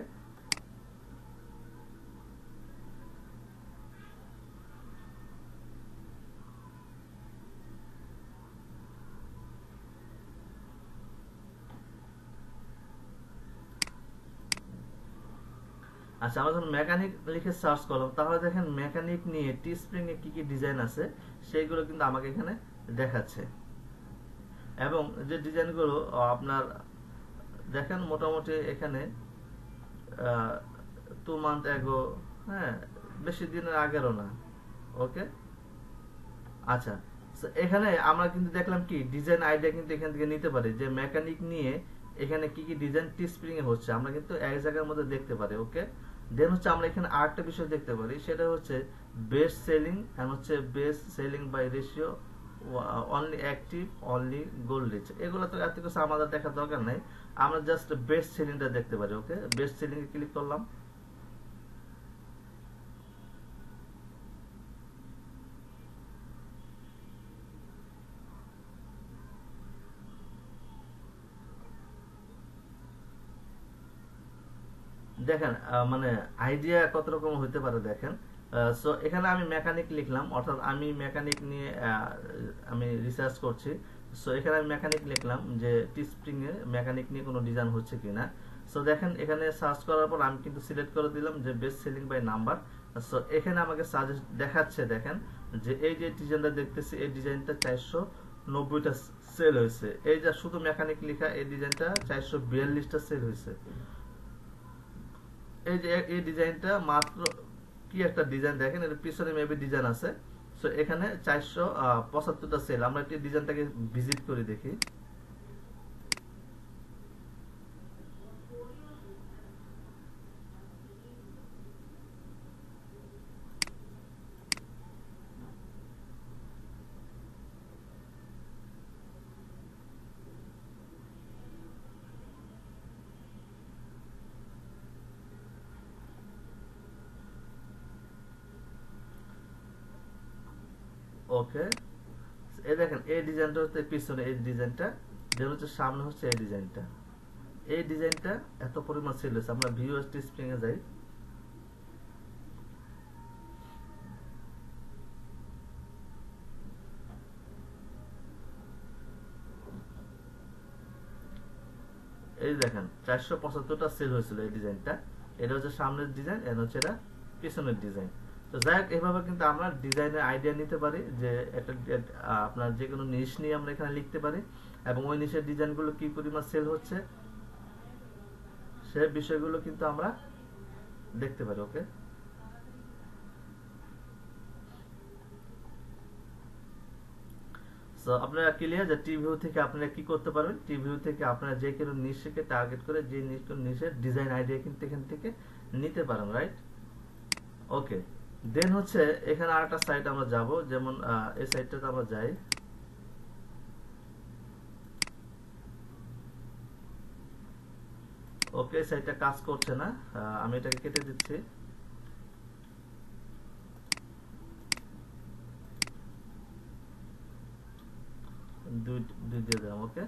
আচ্ছা আমরা যখন মেকানিক লিখে সার্চ করলাম, তাহলে দেখেন মেকানিক নিয়ে টি স্প্রিং এ কি কি ডিজাইন আছে, সেইগুলো কিন্তু আমাকে এখানে দেখাচ্ছে। এবং যে ডিজাইনগুলো আপনার, দেখেন মোটামুটি এখানে টু মান্থ এগো হ্যাঁ বেশি দিনের আগেরও না ওকে আচ্ছা এখানে আমরা কিন্তু দেখলাম কি ডিজাইন আইডিয়া কিন্তু এখান থেকে নিতে পারি, যে মেকানিক নিয়ে এখানে কি কি ডিজাইন টি স্প্রিং এ হচ্ছে, আমরা কিন্তু এক জায়গার মধ্যে দেখতে পারি ওকে দেন হচ্ছে আমরা এখানে আরেকটা বিষয় দেখতে পারি, সেটা হচ্ছে বেস্ট সেলিং এন্ড হচ্ছে best selling by ratio only active only gold rich এগুলো তো এত কিছু আমাদের দেখার দরকার নেই। আমরা জাস্ট বেস্ট সেলিংটা দেখতে পারি ওকে বেস্ট সেলিংয়ে ক্লিক করলাম। দেখেন মানে আইডিয়া কত রকম হইতে পারে দেখেন। সো এখানে আমি মেকানিক লিখলাম, অর্থাৎ আমি মেকানিক নিয়ে আমি রিসার্চ করছি। সো এখানে আমি মেকানিক লিখলাম যে টি স্প্রিং এ মেকানিক নিয়ে কোনো ডিজাইন হচ্ছে কিনা। সো দেখেন, এখানে সার্চ করার পর আমি কিন্তু সিলেক্ট করে দিলাম যে best selling by number so এখানে আমাকে সাজেস্ট দেখাচ্ছে দেখেন যে এই যে ডিজাইনটা দেখতেছি, এই ডিজাইনটা চারশো নব্বইটা সেল হয়েছে। এই যা শুধু মেকানিক লেখা, এই ডিজাইনটা চারশো বিয়াল্লিশটা সেল হয়েছে। এই যে, এই ডিজাইনটা মাত্র কি একটা ডিজাইন দেখেন, এর পিছনে মেবি ডিজাইন আছে। সো এখানে চারশো পঁচাত্তরটা সেল আমরা একটি ডিজাইনটাকে ভিজিট করে দেখি ওকে এই ডিজাইনটা হচ্ছে পিছনে এই ডিজাইনটা, দেন হচ্ছে সামনে হচ্ছে এই ডিজাইনটা। এই ডিজাইনটা এত পরিমাণ সেল হয়েছে আমরা ভিউএসটি এ যাই। এই দেখেন, চারশো পঁচাত্তরটা সেল হয়েছিল এই ডিজাইনটা। এটা হচ্ছে সামনের ডিজাইন এটা হচ্ছে এটা পিছনের ডিজাইন। হোক এভাবে কিন্তু আমরা ডিজাইনের আইডিয়া নিতে পারি যে একটা, আপনার যে কোনো নিশ নিয়ে আমরা এখানে লিখতে পারি। এবং ওই নিশের ডিজাইনগুলো কি পরিমাণ সেল হচ্ছে, সে বিষয়গুলো কিন্তু আমরা দেখতে পারি ওকে সো আপনারা ক্লিয়ার যে টিভিউ থেকে আপনারা কি করতে পারবেন? টিভিউ থেকে আপনারা যে কোনো নিশকে টার্গেট করে যে নিশের ডিজাইন আইডিয়া কিন্তু এখান থেকে নিতে পারেন রাইট ওকে দেন হচ্ছে এখানে আরেকটা সাইট আমরা যাব, যেমন এই সাইটটাতে আমরা যাই। ওকে সাইটটা কাজ করছে না। আমি এটাকে কেটে দিচ্ছি। দুই দুই দিয়ে দিলাম ওকে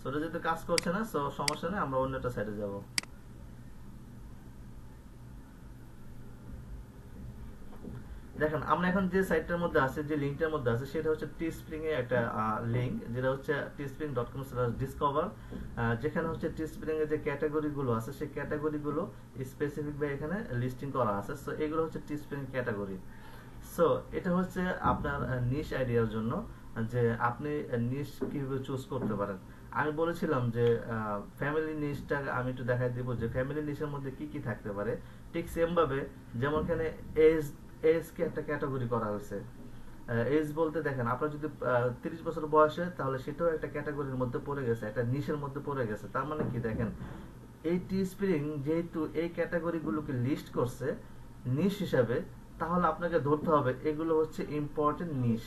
সো এটা যেহেতু কাজ করছে না সো সমস্যা নেই, আমরা অন্য একটা সাইডে যাব। দেখেন, আমরা এখন যে সাইটটার মধ্যে আছে, যে লিঙ্কটার মধ্যে আছে, সেটা হচ্ছে টি স্প্রিং এর একটা লিঙ্ক যেটা হচ্ছে Teespring dot com slash discover যেখানে হচ্ছে টি স্প্রিং এর যে ক্যাটাগরি গুলো আছে, সেই ক্যাটাগরি গুলো স্পেসিফিক ভাবে এখানে লিস্টিং করা আছে। সো এগুলো হচ্ছে টি স্প্রিং ক্যাটাগরি সো এটা হচ্ছে আপনার নিশ আইডিয়ার জন্য, যে আপনি নিশ কীভাবে চুজ করতে পারেন। আমি বলেছিলাম যে ফ্যামিলি নিশটা আমি একটু দেখাই দিব যে ফ্যামিলি নিশের মধ্যে কি কি থাকতে পারে। ঠিক সেম ভাবে, যেমন এখানে এজ এজ কে একটা ক্যাটাগরি করা হয়েছে। এজ বলতে দেখেন, আপনার যদি তিরিশ বছর বয়সে, তাহলে সেটাও একটা ক্যাটাগরির মধ্যে পড়ে গেছে, একটা নিশের মধ্যে পড়ে গেছে। তার মানে কি দেখেন, এই টি স্প্রিং যেহেতু এই ক্যাটাগরি গুলোকে লিস্ট করছে নিশ হিসাবে, তাহলে আপনাকে ধরতে হবে এগুলো হচ্ছে ইম্পর্টেন্ট নিশ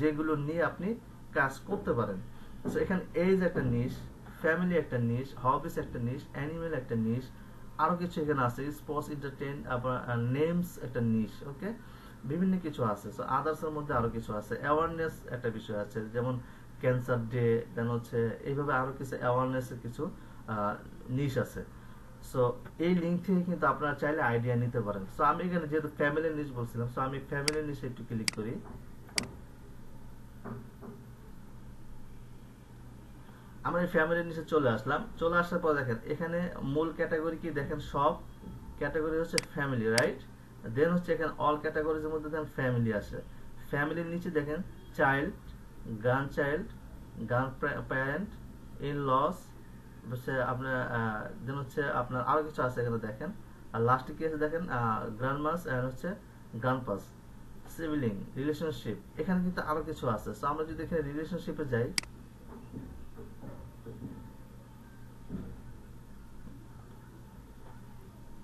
যেগুলো নিয়ে আপনি কাজ করতে পারেন। সো এখানে এজ একটা নিশ ফ্যামিলি একটা নিশ হবিস একটা নিশ অ্যানিমেল একটা নিশ আরও কিছু এখানে আছে স্পোর্টস এন্টারটেইন আপনার নেমস একটা নিশ ওকে বিভিন্ন কিছু আছে সো আদার্স এর মধ্যে আরও কিছু আছে। অ্যাওয়ারনেস একটা বিষয় আছে, যেমন ক্যান্সার ডে দেন হচ্ছে এইভাবে আরও কিছু অ্যাওয়ারনেস এর কিছু নিশ আছে। সো এই লিঙ্ক থেকে কিন্তু আপনারা চাইলে আইডিয়া নিতে পারেন। সো আমি এখানে যেহেতু ফ্যামিলি নিশ বলছিলাম সো আমি ফ্যামিলি নিশে একটু ক্লিক করি। আমরা এই ফ্যামিলির নিচে চলে আসলাম। চলে আসার পর দেখেন, এখানে মূল ক্যাটাগরি কি দেখেন? সব ক্যাটাগরি হচ্ছে ফ্যামিলি রাইট দেন হচ্ছে এখানে অল ক্যাটাগরিজের মধ্যে দেখেন ফ্যামিলি আসে ফ্যামিলির নিচে দেখেন child grand child grand parent in laws হচ্ছে আপনার দেন হচ্ছে আপনার আরও কিছু আছে এখানে দেখেন। আর লাস্টে কি আছে দেখেন? গ্রান্ড মাস এন্ড হচ্ছে গ্রান্ড পাস সিভিলিং রিলেশনশিপ এখানে কিন্তু আরও কিছু আছে। সো আমরা যদি এখানে রিলেশনশিপে যাই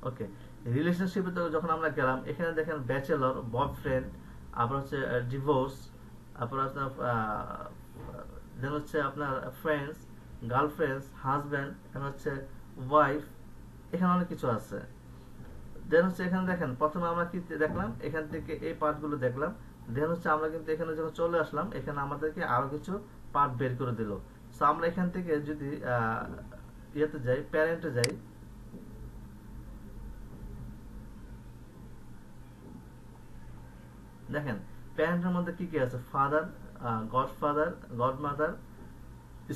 ওকে রিলেশনশিপে তো যখন আমরা গেলাম, এখানে দেখেন ব্যাচেলর বয়ফ্রেন্ড আবার হচ্ছে ডিভোর্স তারপর আপনার দেন হচ্ছে আপনার ফ্রেন্ডস গার্লফ্রেন্ডস হাজব্যান্ড এখানে হচ্ছে ওয়াইফ এখানে অনেক কিছু আছে। দেন হচ্ছে এখানে দেখেন, প্রথমে আমরা কি দেখলাম, এখান থেকে এই পার্টগুলো দেখলাম দেন হচ্ছে আমরা কিন্তু এখানে যখন চলে আসলাম, এখানে আমাদেরকে আরও কিছু পার্ট বের করে দিল। সো আমরা এখান থেকে যদি ইয়েতে যাই প্যারেন্টে যাই দেখেন প্যারেন্টের মধ্যে কি কি আছে? Father god father god mother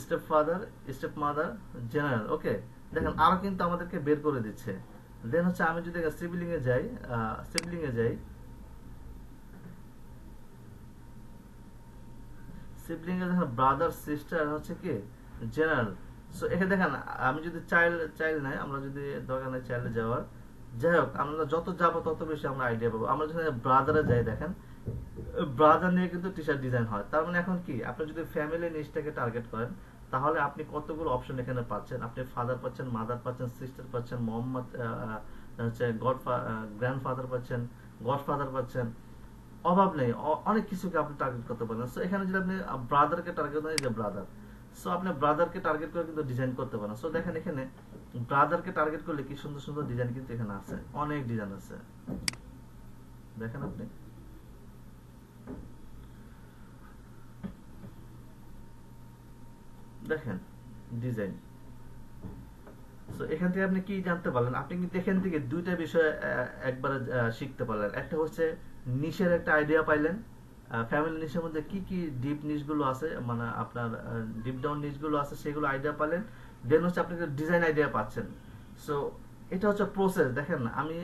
step father step mother general okay দেখেন, আরও কিন্তু আমাদেরকে বের করে দিচ্ছে। দেন হচ্ছে আমি যদি সিবলিং এ যাই সিবলিং এ যাই সিবলিং এ দেখেন ব্রাদার সিস্টার হচ্ছে কি জেনারেল সো এখানে দেখেন, আমি যদি চাইল্ড চাইল্ড নাই, আমরা যদি দরকার নাই চাইল্ডে যাওয়ার যাই হোক, আমরা যত যাব তত বেশি আমরা আইডিয়া পাবো। আমরা যদি ব্রাদারে যাই, দেখেন ব্রাদার নিয়ে কিন্তু টি শার্ট ডিজাইন হয়। তার মানে এখন কি? আপনি যদি ফ্যামিলি নিচটাকে টার্গেট করেন, তাহলে আপনি কতগুলো অপশন এখানে পাচ্ছেন? আপনি ফাদার পাচ্ছেন মাদার পাচ্ছেন সিস্টার পাচ্ছেন মোহাম্মদ হচ্ছে গড গ্র্যান্ড ফাদার পাচ্ছেন গড ফাদার পাচ্ছেন। অভাব নেই। অনেক কিছুকে আপনি টার্গেট করতে পারেন সো এখানে যদি আপনি ব্রাদারকে টার্গেট করেন যে ব্রাদার সো আপনি ব্রাদারকে টার্গেট করে কিন্তু ডিজাইন করতে পারেন। সো দেখেন এখানে ব্রাদারকে টার্গেট করলে কি সুন্দর সুন্দর ডিজাইন কিন্তু এখানে আছে। অনেক ডিজাইন আছে। দেখেন আপনি। দেখেন ডিজাইন সো এখান থেকে আপনি কি জানতে পারলেন? আপনি কিন্তু এখান থেকে দুইটা বিষয় একবারে শিখতে পারলেন। একটা হচ্ছে নিশের একটা আইডিয়া পাইলেন। ফ্যামিলি মধ্যে কি কি ডিপ আছে? মানে আপনার ডিপ ডাউন আছে, সেগুলো আইডিয়া পালেন। দেন হচ্ছে আপনি ডিজাইন আইডিয়া পাচ্ছেন। সো এটা হচ্ছে প্রসেস দেখেন, আমি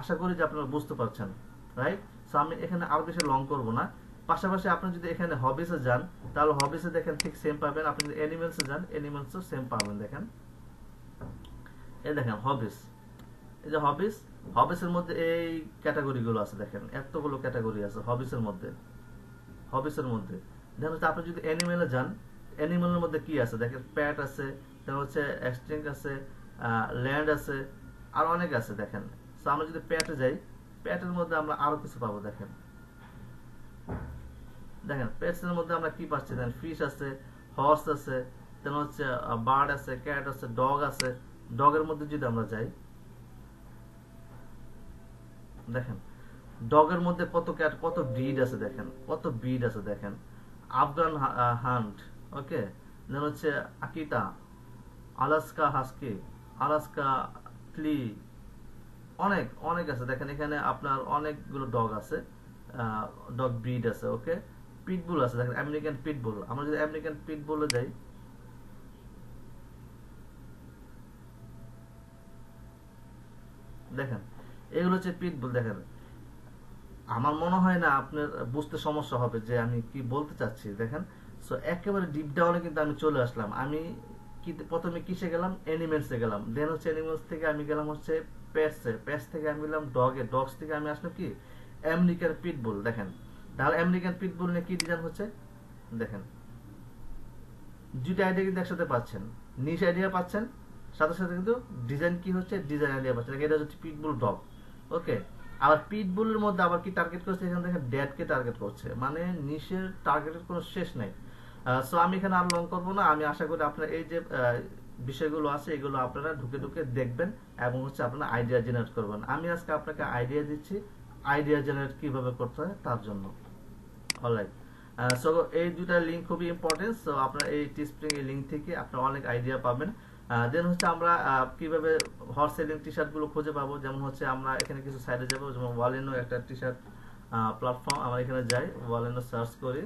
আশা করি যে আপনারা বুঝতে পারছেন রাইট সো আমি এখানে আরও বেশি লং করব না। পাশাপাশি আপনি যদি এখানে হবিসে যান, তাহলে হবিসে দেখেন ঠিক সেম পাবেন। আপনি যদি অ্যানিমেলসে যান অ্যানিমেলসও সেম পাবেন, দেখেন। এই দেখেন হবিস এই যে হবিস হবিসের মধ্যে এই ক্যাটাগরিগুলো আছে, দেখেন। এতগুলো ক্যাটাগরি আছে হবিসের মধ্যে। হবিসের মধ্যে। দেন হচ্ছে আপনি যদি অ্যানিমেলে যান অ্যানিমেলের মধ্যে কি আছে? দেখেন প্যাট আছে দেন হচ্ছে এক্সটিংক আছে ল্যান্ড আছে, আর অনেক আছে দেখেন। সো আমরা যদি প্যাটে যাই প্যাটের মধ্যে আমরা আরও কিছু পাবো দেখেন। দেখেন পেটসের মধ্যে আমরা কি পাচ্ছি? দেখেন ফিশ আছে হর্স আছে দেন হচ্ছে বার্ড আছে ক্যাট আছে ডগ আছে। ডগের মধ্যে যদি আমরা যাই, দেখেন ডগের মধ্যে কত ক্যাট, কত ব্রিড আছে দেখেন, কত ব্রিড আছে দেখেন। Afghan hunt, okay? দেন হচ্ছে Akita, Alaska husky, Alaska klee, অনেক অনেক আছে। দেখেন এখানে আপনার অনেকগুলো ডগ আছে ডগ ব্রিড আছে, ওকে? পিটবুল আছে, দেখেন আমেরিকান পিটবুল। আমরা যদি আমেরিকান পিটবুলে যাই, দেখেন, এগুলো হচ্ছে পিটবুল, দেখেন। আমার মনে হয় না আপনার বুঝতে সমস্যা হবে যে আমি কি বলতে চাচ্ছি, দেখেন। সো একেবারে ডিপ ডাউনে কিন্তু আমি চলে আসলাম। আমি কি প্রথমে কিসে গেলাম? অ্যানিমেলসে গেলাম। দেন হচ্ছে অ্যানিমেলস থেকে আমি গেলাম হচ্ছে পেটসে পেটস থেকে আমি গেলাম ডগে ডগস থেকে আমি আসলাম কি? আমেরিকার পিটবুল দেখেন। তাহলে আমেরিকান পিটবুল নিয়ে কি ডিজাইন হচ্ছে? দেখেন। দুইটা আইডিয়া কিন্তু একসাথে পাচ্ছেন। নিশ আইডিয়া পাচ্ছেন। সাথে সাথে কিন্তু ডিজাইন কি হচ্ছে? ডিজাইন আইডিয়া পাচ্ছেন। এটা হচ্ছে পিটবুল ডগ ওকে আবার পিটবুলের মধ্যে আবার কি টার্গেট করছে? এখানে দেখেন ড্যাডকে টার্গেট করছে। মানে নিশের টার্গেটের কোনো শেষ নাই। সো আমি এখানে আর লং করব না। আমি আশা করি আপনারা এই যে বিষয়গুলো আছে, এগুলো আপনারা ঢুকে ঢুকে দেখবেন এবং হচ্ছে আপনারা আইডিয়া জেনারেট করবেন। আমি আজকে আপনাকে আইডিয়া দিচ্ছি আইডিয়া জেনারেট কীভাবে করতে হয় তার জন্য। অলরাইট সো এই দুটা লিঙ্ক খুবই ইম্পর্টেন্ট সো আপনারা এই টিস্প্রিং এই লিঙ্ক থেকে আপনারা অনেক আইডিয়া পাবেন। দেন হচ্ছে আমরা কীভাবে হট সেলিং টি শার্টগুলো খুঁজে পাবো? যেমন হচ্ছে আমরা এখানে কিছু সাইডে যাব, যেমন ওয়ালেনো একটা টি শার্ট প্ল্যাটফর্ম আমরা এখানে যাই ওয়ালেনো সার্চ করি।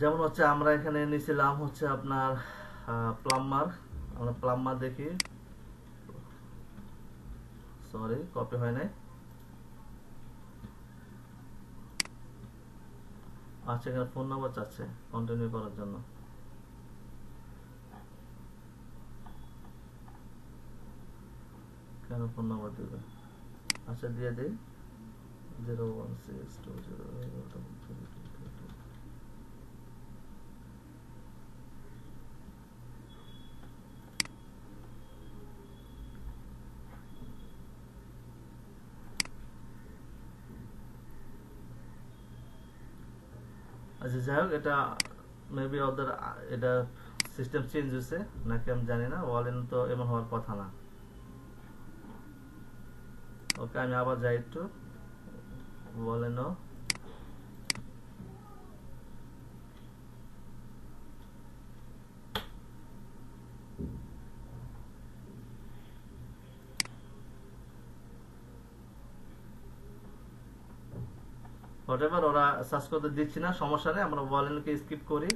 যেমন হচ্ছে আমরা এখানে নিয়েছিলাম হচ্ছে আপনার প্লাম্বার আমরা প্লাম্বার দেখি। সরি কপি হয় নাই। আচ্ছা এখানে ফোন নাম্বার চাচ্ছে কন্টিনিউ করার জন্য। কেন ফোন নাম্বার দিবে? আচ্ছা দিয়ে দিই। Zero one six two zero আচ্ছা যাই হোক, এটা মেবি ওদের, এটা সিস্টেম চেঞ্জ হয়েছে, নাকি আমি জানি না ওয়ালেন তো এমন হওয়ার কথা না। ওকে আমি আবার যাই একটু। ওয়ালেনও হোয়াটএভার ওরা সার্চ করতে দিচ্ছি না, সমস্যা নেই, আমরা ভলিউমকে স্কিপ করি।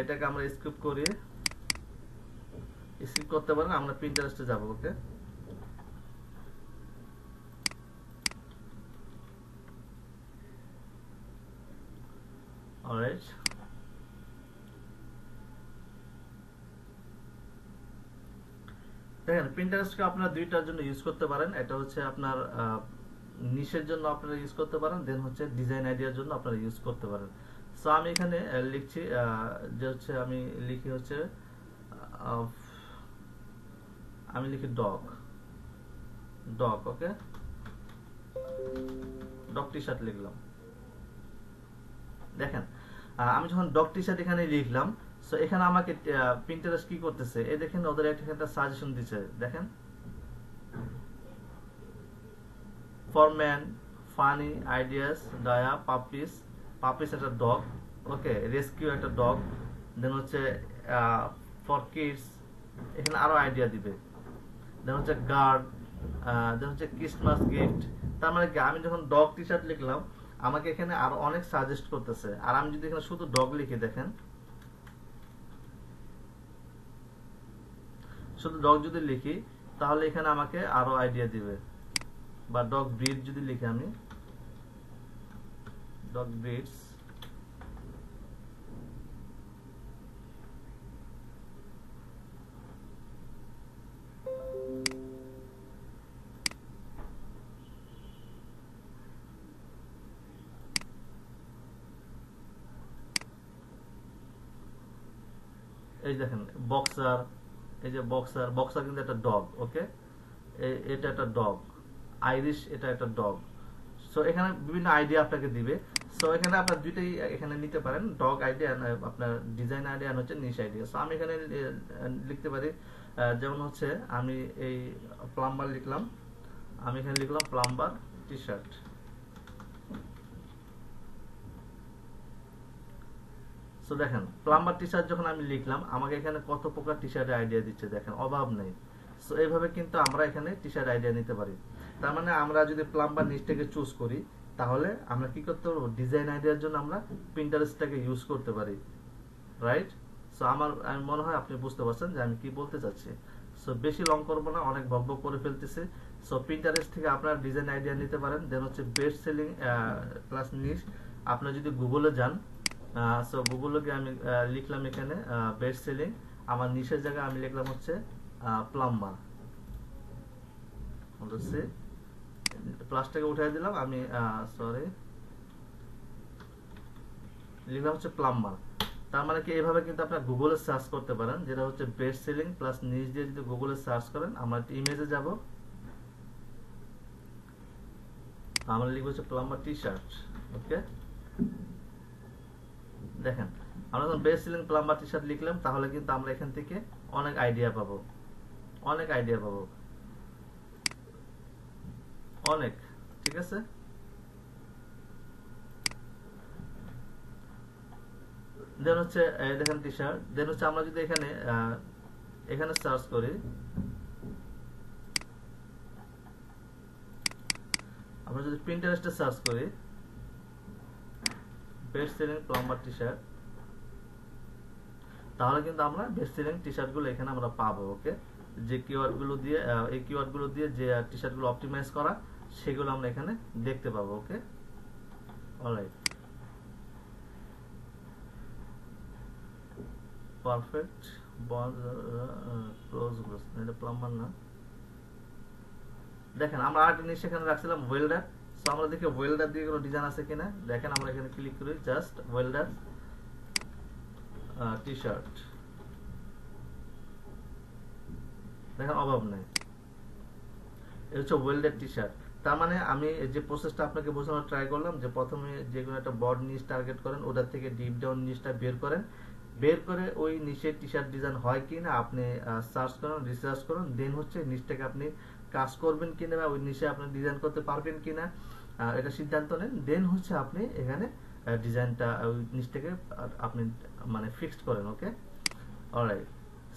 এটাকে আমরা স্কিপ করি। স্কিপ করতে পারেন আমরা প্রিন্টারেস্টে যাব ওকে দেখেন প্রিন্টারেস্টকে আপনারা দুইটার জন্য ইউজ করতে পারেন। এটা হচ্ছে আপনার নিশের জন্য আপনারা ইউজ করতে পারেন দেন হচ্ছে ডিজাইন আইডিয়ার জন্য আপনারা ইউজ করতে পারেন। সো আমি এখানে লিখছি যে হচ্ছে আমি লিখি হচ্ছে আমি লিখি dog dog okay dog T shirt লিখলাম। দেখেন আমি যখন ডগ টি শার্ট এখানে লিখলাম সো এখানে আমাকে প্রিন্টারেস্ট কি করতেছে? এই দেখেন, ওদের একটা সাজেশন দিচ্ছে দেখেন। ফর ম্যান ফানি আইডিয়াস ডায়া পাপিস পাপিস একটা ডগ ওকে রেস্কিউ একটা ডগ দেন হচ্ছে ফর কিডস এখানে আরও আইডিয়া দিবে। দেন হচ্ছে গার্ড দেন হচ্ছে ক্রিসমাস গিফট তার মানে কি, আমি যখন ডগ টি শার্ট লিখলাম, আমাকে এখানে আরও অনেক সাজেস্ট করতেছে। আর আমি যদি এখানে শুধু ডগ লিখে, দেখেন। শুধু ডগ যদি লিখি, তাহলে এখানে আমাকে আরও আইডিয়া দিবে। বা ডগ ব্রিড যদি লিখি আমি ডগ ব্রিডস এই দেখেন বক্সার এই যে বক্সার বক্সার কিন্তু একটা ডগ ওকে এটা একটা ডগ আইরিশ, এটা একটা ডগ। সো এখানে বিভিন্ন আইডিয়া আপনাকে দিবে। সো এখানে আপনার দুইটাই এখানে নিতে পারেন। ডগ আইডিয়া আপনার ডিজাইন আইডিয়া হচ্ছে নিশ আইডিয়া। সো আমি এখানে লিখতে পারি যেমন হচ্ছে আমি এই প্লাম্বার লিখলাম। আমি এখানে লিখলাম প্লাম্বার টি শার্ট সো দেখেন প্লাম্বার টি শার্ট যখন আমি লিখলাম, আমাকে এখানে কত প্রকার টি শার্টের আইডিয়া দিচ্ছে দেখেন, অভাব নেই। সো এইভাবে কিন্তু আমরা এখানে টি শার্ট আইডিয়া নিতে পারি। তার মানে আমরা যদি প্লাম্বার নিচটাকে চুজ করি, তাহলে আমরা কি করতে পারব? ডিজাইন আইডিয়ার জন্য আমরা প্রিন্টারেস্টটাকে ইউজ করতে পারি রাইট সো আমার, আমি মনে হয় আপনি বুঝতে পারছেন যে আমি কি বলতে চাচ্ছি। সো বেশি লং করব না, অনেক বক করে ফেলতেছে। সো প্রিন্টারেস্ট থেকে আপনারা ডিজাইন আইডিয়া নিতে পারেন দেন হচ্ছে বেস্ট সেলিং প্লাস নিশ আপনি যদি গুগলে যান সো গুগলে গিয়ে আমি লিখলাম এখানে বেস্ট সেলিং আমার নিশের জায়গায় আমি লিখলাম হচ্ছে প্লাম্বার প্লাসটাকে উঠাই দিলাম, আমি সরি লিখলাম হচ্ছে প্লাম্বার তার মানে কি এইভাবে কিন্তু আপনার গুগলে সার্চ করতে পারেন, যেটা হচ্ছে বেস্ট সেলিং প্লাস নিজ দিয়ে যদি গুগলে সার্চ করেন, আমরা ইমেজে যাব। আমরা লিখব হচ্ছে প্লাম্বার টি শার্ট ওকে দেখেন, আমরা যখন best selling plumber T shirt লিখলাম, তাহলে কিন্তু আমরা এখান থেকে অনেক আইডিয়া পাবো। অনেক আইডিয়া পাবো। অনেক, ঠিক আছে? দেন হচ্ছে দেখেন টি শার্ট দেন হচ্ছে আমরা যদি এখানে এখানে সার্চ করি, আমরা যদি প্রিন্টারেস্টে সার্চ করি best selling plumber T shirt তাহলে কিন্তু আমরা বেস্ট সেলিং টি শার্টগুলো এখানে আমরা পাবো ওকে যে কিওয়ার্ডগুলো দিয়ে এই কিওয়ার্ডগুলো দিয়ে যে টি শার্টগুলো অপটিমাইজ করা সেগুলো আমরা এখানে দেখতে পাবো, ওকে? অলরাইট পারফেক্ট ক্লোজ এটা প্লাম্বার না। দেখেন, আমরা আরেকটা জিনিস এখানে রাখছিলাম ওয়েল্ডার সো আমরা দেখি ওয়েল্ডার দিয়ে কোনো ডিজাইন আছে কিনা? দেখেন, আমরা এখানে ক্লিক করি জাস্ট ওয়েল্ডার টি শার্ট দেখেন, অভাব নেই। এটা হচ্ছে ওয়েল্ডেড টি শার্ট তার মানে আমি যে প্রসেসটা আপনাকে বোঝানোর ট্রাই করলাম যে প্রথমে যে কোনো একটা বড নিচ টার্গেট করেন ওটার থেকে ডিপ ডাউন নিচটা বের করেন। বের করে ওই নিচে টি শার্ট ডিজাইন হয় কি না আপনি সার্চ করুন রিসার্চ করুন দেন হচ্ছে নিচটাকে আপনি কাজ করবেন কিনা বা ওই নিচে আপনি ডিজাইন করতে পারবেন কিনা এটা সিদ্ধান্ত নেন। দেন হচ্ছে আপনি এখানে ডিজাইনটা ওই নিচটাকে আপনি মানে ফিক্সড করেন ওকে অলরাইট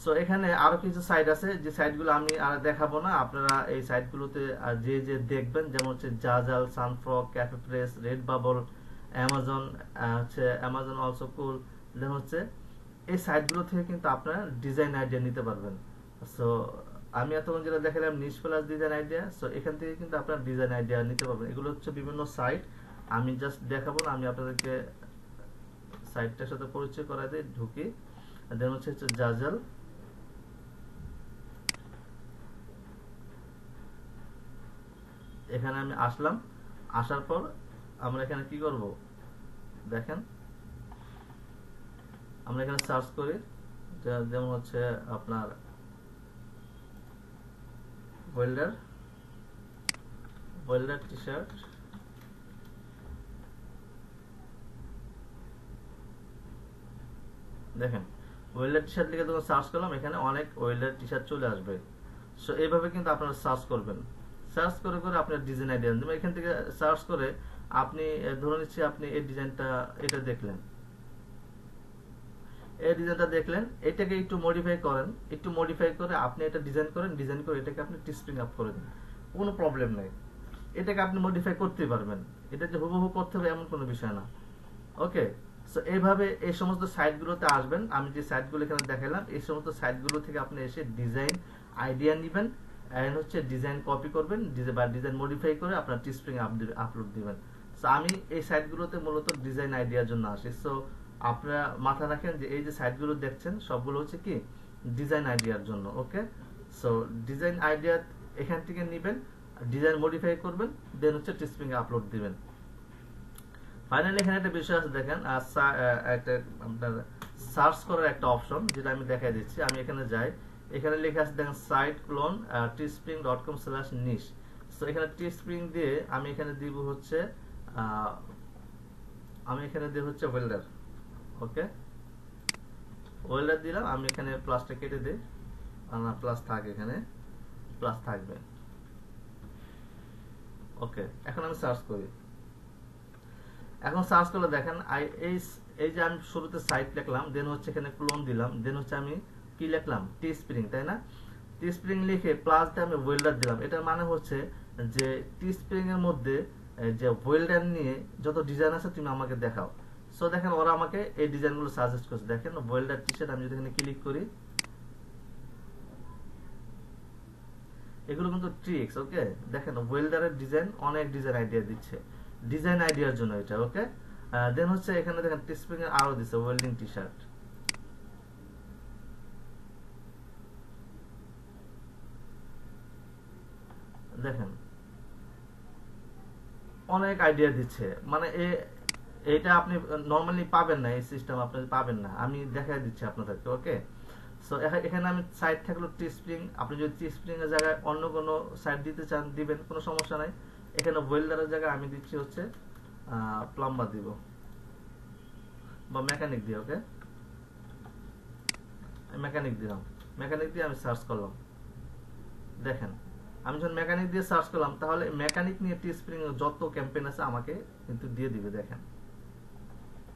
সো এখানে আরও কিছু সাইট আছে, যে সাইটগুলো আমি আর দেখাবো না। আপনারা এই সাইটগুলোতে যে যে দেখবেন, যেমন হচ্ছে Zazzle Sunfrog Cafe Press Red Bubble Amazon হচ্ছে অ্যামাজন অলসো কুল দেন হচ্ছে, এই সাইটগুলো থেকে কিন্তু আপনারা ডিজাইন আইডিয়া নিতে পারবেন। সো আমি এতক্ষণ যেটা দেখালাম niche plus design idea so এখান থেকে কিন্তু আপনারা ডিজাইন আইডিয়া নিতে পারবেন। এগুলো হচ্ছে বিভিন্ন সাইট আমি জাস্ট দেখাবো না, আমি আপনাদেরকে সাইটটার সাথে পরিচয় করা দিই, ঢুকি। দেন হচ্ছে জাজাল এখানে আমি আসলাম, আসার পর আমরা এখানে কি করব? দেখেন। আমরা এখানে সার্চ করি যেমন হচ্ছে আপনার ওয়েল্ডার ওয়েল্ডার টি শার্ট দেখেন ওয়েল্ডার টি শার্ট লিখে যখন সার্চ করলাম, এখানে অনেক ওয়েল্ডার টি শার্ট চলে আসবে। সো এইভাবে কিন্তু আপনারা সার্চ করবেন। সার্চ করে করে আপনার ডিজাইন আইডিয়া যেমন এখান থেকে সার্চ করে আপনি ধরে নিচ্ছি আপনি এই ডিজাইনটা এটা দেখলেন। এই ডিজাইনটা দেখলেন, এটাকে একটু মডিফাই করেন। একটু মডিফাই করে আপনি এটা ডিজাইন করেন ডিজাইন করে এটাকে আপনি টিস্পিং আপ করে দিন। কোনো প্রবলেম নেই। এটাকে আপনি মডিফাই করতে পারবেন। এটা যে হুবহু করতে হবে এমন কোনো বিষয় না। ওকে সো এইভাবে এই সমস্ত সাইটগুলোতে আসবেন। আমি যে সাইটগুলো এখানে দেখালাম, এই সমস্ত সাইটগুলো থেকে আপনি এসে ডিজাইন আইডিয়া নেবেন। এন্ড হচ্ছে ডিজাইন কপি করবেন বা ডিজাইন মডিফাই করে আপনার টিস্প্রিং আপলোড দিবেন। সো আমি এই সাইটগুলোতে মূলত ডিজাইন আইডিয়ার জন্য আসি। সো আপনারা মাথায় রাখেন যে এই যে সাইটগুলো দেখছেন, সবগুলো হচ্ছে কি? ডিজাইন আইডিয়ার জন্য ওকে সো ডিজাইন আইডিয়া এখান থেকে নেবেন ডিজাইন মডিফাই করবেন দেন হচ্ছে টিস্প্রিং আপলোড দিবেন। ফাইনালি এখানে একটা বিষয় আছে, দেখেন একটা আপনার সার্চ করার একটা অপশন যেটা আমি দেখাই দিচ্ছি। আমি এখানে যাই। এখানে লেখা আছে দেখেন site clone Teespring dot com slash niche so এখানে টিস্প্রিং দিয়ে আমি এখানে দিব হচ্ছে আমি এখানে দিব হচ্ছে ওয়েল্ডার ওকে ওয়েল্ডার দিলাম, আমি এখানে প্লাসটা কেটে দিই। না প্লাস থাক এখানে প্লাস থাকবে। ওকে এখন আমি সার্চ করি। এখন সার্চ করলে দেখেন এই এই যে আমি শুরুতে সাইট লিখলাম দেন হচ্ছে এখানে ক্লোন দিলাম দেন হচ্ছে আমি কি লিখলাম? টি স্প্রিং তাই না? টি স্প্রিং লিখে প্লাস দিয়ে আমি ওয়েল্ডার দিলাম। এটার মানে হচ্ছে যে টি স্প্রিং এর মধ্যে যে ওয়েল্ডার নিয়ে যত ডিজাইন আছে তুমি আমাকে দেখাও। সো দেখেন ওরা আমাকে এই ডিজাইনগুলো সাজেস্ট করছে। দেখেন ওয়েল্ডার টি শার্ট আমি যদি এখানে ক্লিক করি, এগুলো কিন্তু ট্রিক্স ওকে দেখেন ওয়েল্ডারের ডিজাইন অনেক ডিজাইন আইডিয়া দিচ্ছে। ডিজাইন আইডিয়ার জন্য এটা ওকে দেন হচ্ছে এখানে দেখেন টি স্প্রিং এর আরও দিচ্ছে ওয়েল্ডিং টি শার্ট দেখেন, অনেক আইডিয়া দিচ্ছে। মানে এ এটা আপনি নর্মালি পাবেন না, এই সিস্টেম আপনি পাবেন না। আমি দেখাই দিচ্ছি আপনাদেরকে ওকে সো এখানে আমি সাইড থাকল টি স্প্রিং আপনি যদি টি স্প্রিং এর জায়গায় অন্য কোনো সাইড দিতে চান, দিবেন, কোনো সমস্যা নাই। এখানে ওয়েল্ডারের জায়গায় আমি দিচ্ছি হচ্ছে প্লাম্বার দিব। বা মেকানিক দিয়ে ওকে মেকানিক দিলাম। মেকানিক দিয়ে আমি সার্চ করলাম। দেখেন আমি যখন মেকানিক দিয়ে সার্চ করলাম, তাহলে মেকানিক নিয়ে টি স্প্রিং যত ক্যাম্পেইন আছে আমাকে কিন্তু দিয়ে দিবে, দেখেন।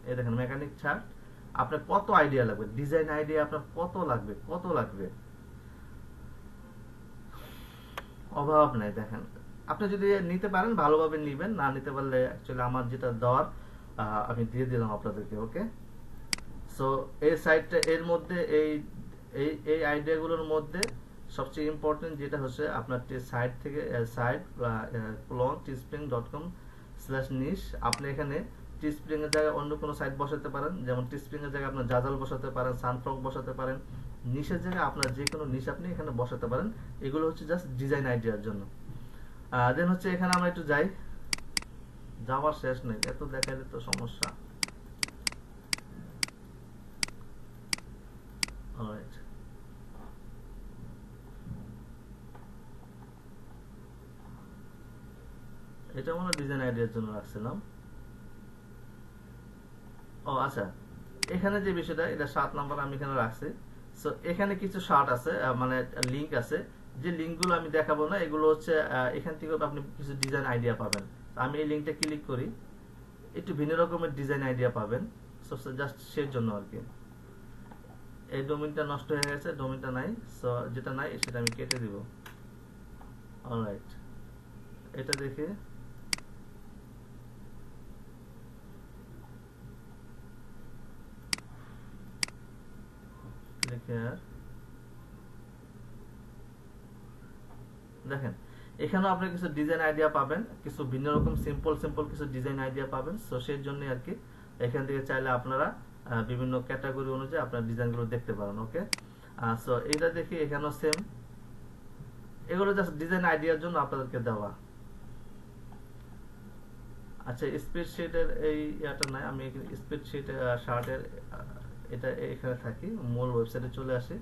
এই দেখেন মেকানিক ছাড় আপনার কত আইডিয়া লাগবে? ডিজাইন আইডিয়া আপনার কত লাগবে? কত লাগবে? অভাব নাই, দেখেন। আপনি যদি নিতে পারেন, ভালোভাবে নিবেন। না নিতে পারলে অ্যাকচুয়ালি আমার যেটা দেওয়ার আমি দিয়ে দিলাম আপনাদেরকে ওকে সো এই সাইটটা এর মধ্যে এই এই আইডিয়াগুলোর মধ্যে সবচেয়ে ইম্পর্টেন্ট যেটা হচ্ছে আপনার সাইট থেকে সাইট বা ক্লন Teespring dot com slash niche আপনি এখানে টিস্প্রিং এর জায়গায় অন্য কোনো সাইট বসাতে পারেন। যেমন টিস্প্রিং এর জায়গায় আপনার জাজাল বসাতে পারেন সানফ্রক বসাতে পারেন। নিশের জায়গায় আপনার যে কোনো নিশ আপনি এখানে বসাতে পারেন। এগুলো হচ্ছে জাস্ট ডিজাইন আইডিয়ার জন্য। দেন হচ্ছে এখানে আমরা একটু যাই। যাওয়ার শেষ নেই। এত দেখাইলে তো সমস্যা। Alright. এটা মনে ডিজাইন আইডিয়ার জন্য রাখছিলাম। ও আচ্ছা। এখানে যে বিষয়টা, এটা সাত নাম্বার আমি এখানে রাখছি। সো এখানে কিছু শার্ট আছে মানে লিংক আছে। যে লিঙ্কগুলো আমি দেখাবো না, এগুলো হচ্ছে এখান থেকে আপনি কিছু ডিজাইন আইডিয়া পাবেন। আমি এই লিঙ্কটা ক্লিক করি। একটু ভিন্ন রকমের ডিজাইন আইডিয়া পাবেন। সো জাস্ট সেই জন্য আর কি। এই ডোমিনটা নষ্ট হয়ে গেছে ডোমিনটা নাই। সো যেটা নাই, সেটা আমি কেটে দিব। অলরাইট এটা দেখে click দেখেন, এখানেও আপনি কিছু ডিজাইন আইডিয়া পাবেন, কিছু ভিন্ন রকম সিম্পল সিম্পল কিছু ডিজাইন আইডিয়া পাবেন। সো সেই জন্য আর কি এখান থেকে চাইলে আপনারা বিভিন্ন ক্যাটাগরি অনুযায়ী আপনার ডিজাইনগুলো দেখতে পারেন ওকে সো এটা দেখি এখানেও সেম এগুলো জাস্ট ডিজাইন আইডিয়ার জন্য আপনাদেরকে দেওয়া। আচ্ছা স্পিড শিটের এই ইয়াটা নাই, আমি স্পিড শিট শার্টের এটা এখানে থাকি, মূল ওয়েবসাইটে চলে আসি।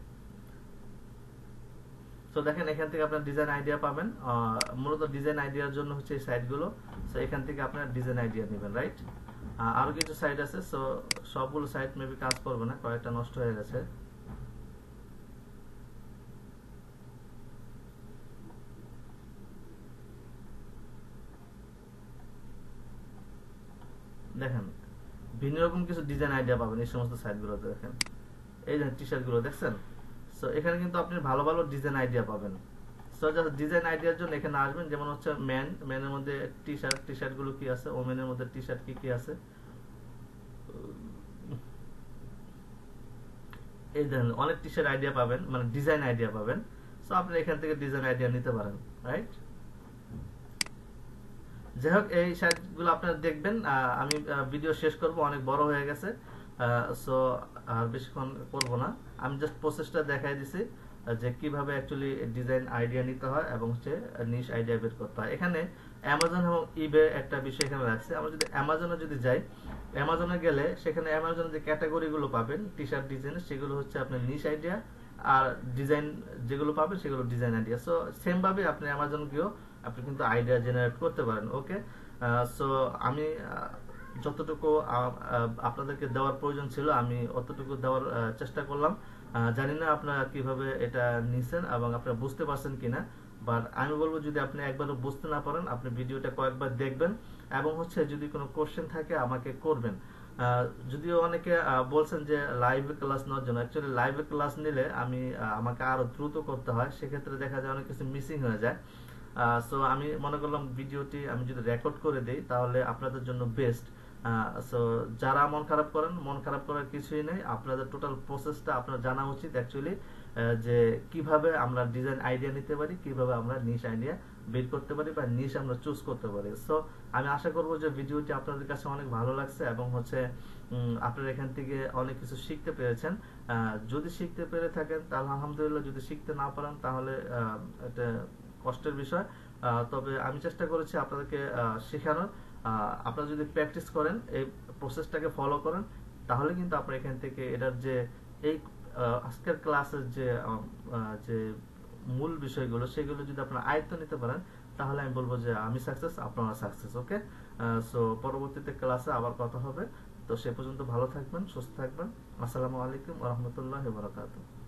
তো দেখেন, এখান থেকে আপনার ডিজাইন আইডিয়া পাবেন। মূলত ডিজাইন আইডিয়ার জন্য হচ্ছে এই সাইটগুলো সো এখান থেকে আপনার ডিজাইন আইডিয়া নেবেন রাইট আরও কিছু সাইট আছে। সো সবগুলো সাইট মেবি কাজ করবে না, কয়েকটা নষ্ট হয়ে গেছে। দেখেন ভিন্ন রকম কিছু ডিজাইন আইডিয়া পাবেন এই সমস্ত সাইটগুলোতে দেখেন। এই যে টি শার্টগুলো, দেখছেন? সো এখানে কিন্তু আপনি ভালো ভালো ডিজাইন আইডিয়া পাবেন। সো জাস্ট ডিজাইন আইডিয়ার জন্য এখানে আসবেন, যেমন হচ্ছে ম্যান ম্যানের মধ্যে টি শার্ট টি শার্টগুলো কি আছে? ওমেনের মধ্যে টি শার্ট কি কি আছে? এই দেখেন, অনেক টি শার্ট আইডিয়া পাবেন মানে ডিজাইন আইডিয়া পাবেন। সো আপনি এখান থেকে ডিজাইন আইডিয়া নিতে পারেন রাইট যাই হোক, এই সাইটগুলো আপনারা দেখবেন। আমি ভিডিও শেষ করব, অনেক বড় হয়ে গেছে। সো আর বেশিক্ষণ করব না। আমি জাস্ট প্রসেসটা দেখাই দিছি যে কীভাবে অ্যাকচুয়ালি ডিজাইন আইডিয়া নিতে হয় এবং হচ্ছে নিশ আইডিয়া বের করতে হয়। এখানে অ্যামাজন এবং ইবে একটা বিষয় এখানে রাখছে। আমরা যদি অ্যামাজনে যদি যাই অ্যামাজনে গেলে সেখানে অ্যামাজনে যে ক্যাটাগরিগুলো পাবেন টি শার্ট ডিজাইন সেগুলো হচ্ছে আপনার নিশ আইডিয়া আর ডিজাইন যেগুলো পাবেন, সেগুলো ডিজাইন আইডিয়া সো সেমভাবে আপনি অ্যামাজন গিয়েও আপনি কিন্তু আইডিয়া জেনারেট করতে পারেন ওকে সো আমি যতটুকু আপনাদেরকে দেওয়ার প্রয়োজন ছিল, আমি অতটুকু দেওয়ার চেষ্টা করলাম। জানি না আপনারা কীভাবে এটা নিছেন এবং আপনারা বুঝতে পারছেন কিনা বাট আমি বলব যদি আপনি একবারও বুঝতে না পারেন, আপনি ভিডিওটা কয়েকবার দেখবেন এবং হচ্ছে যদি কোনো কোশ্চেন থাকে, আমাকে করবেন। যদিও অনেকে বলছেন যে লাইভে ক্লাস নেওয়ার জন্য অ্যাকচুয়ালি লাইভে ক্লাস নিলে আমি আমাকে আরও দ্রুত করতে হয়, সেক্ষেত্রে দেখা যায় অনেক কিছু মিসিং হয়ে যায়। সো আমি মনে করলাম ভিডিওটি আমি যদি রেকর্ড করে দেই, তাহলে আপনাদের জন্য বেস্ট সো যারা মন খারাপ করেন, মন খারাপ করার কিছুই নেই। আপনাদের টোটাল প্রসেসটা আপনার জানা উচিত অ্যাকচুয়ালি যে কীভাবে আমরা ডিজাইন আইডিয়া নিতে পারি, কীভাবে আমরা নিশ আইডিয়া বের করতে পারি বা নিশ আমরা চুজ করতে পারি। সো আমি আশা করব যে ভিডিওটি আপনাদের কাছে অনেক ভালো লাগছে এবং হচ্ছে আপনারা এখান থেকে অনেক কিছু শিখতে পেরেছেন। যদি শিখতে পেরে থাকেন, তাহলে আলহামদুলিল্লাহ যদি শিখতে না পারেন, তাহলে এটা কষ্টের বিষয়। তবে আমি চেষ্টা করেছি আপনাদেরকে শেখানোর। আপনারা যদি প্র্যাকটিস করেন, এই প্রসেসটাকে ফলো করেন, তাহলে কিন্তু আপনারা এখান থেকে এটার যে এই আজকের ক্লাসের যে যে মূল বিষয়গুলো, সেগুলো যদি আপনারা আয়ত্ত নিতে পারেন, তাহলে আমি বলব যে আমি সাকসেস, আপনারা সাকসেস, ওকে? সো পরবর্তীতে ক্লাসে আবার কথা হবে। তো সে পর্যন্ত ভালো থাকবেন, সুস্থ থাকবেন। আসসালামু আলাইকুম রহমতুল্লাহ বারকাতুহ।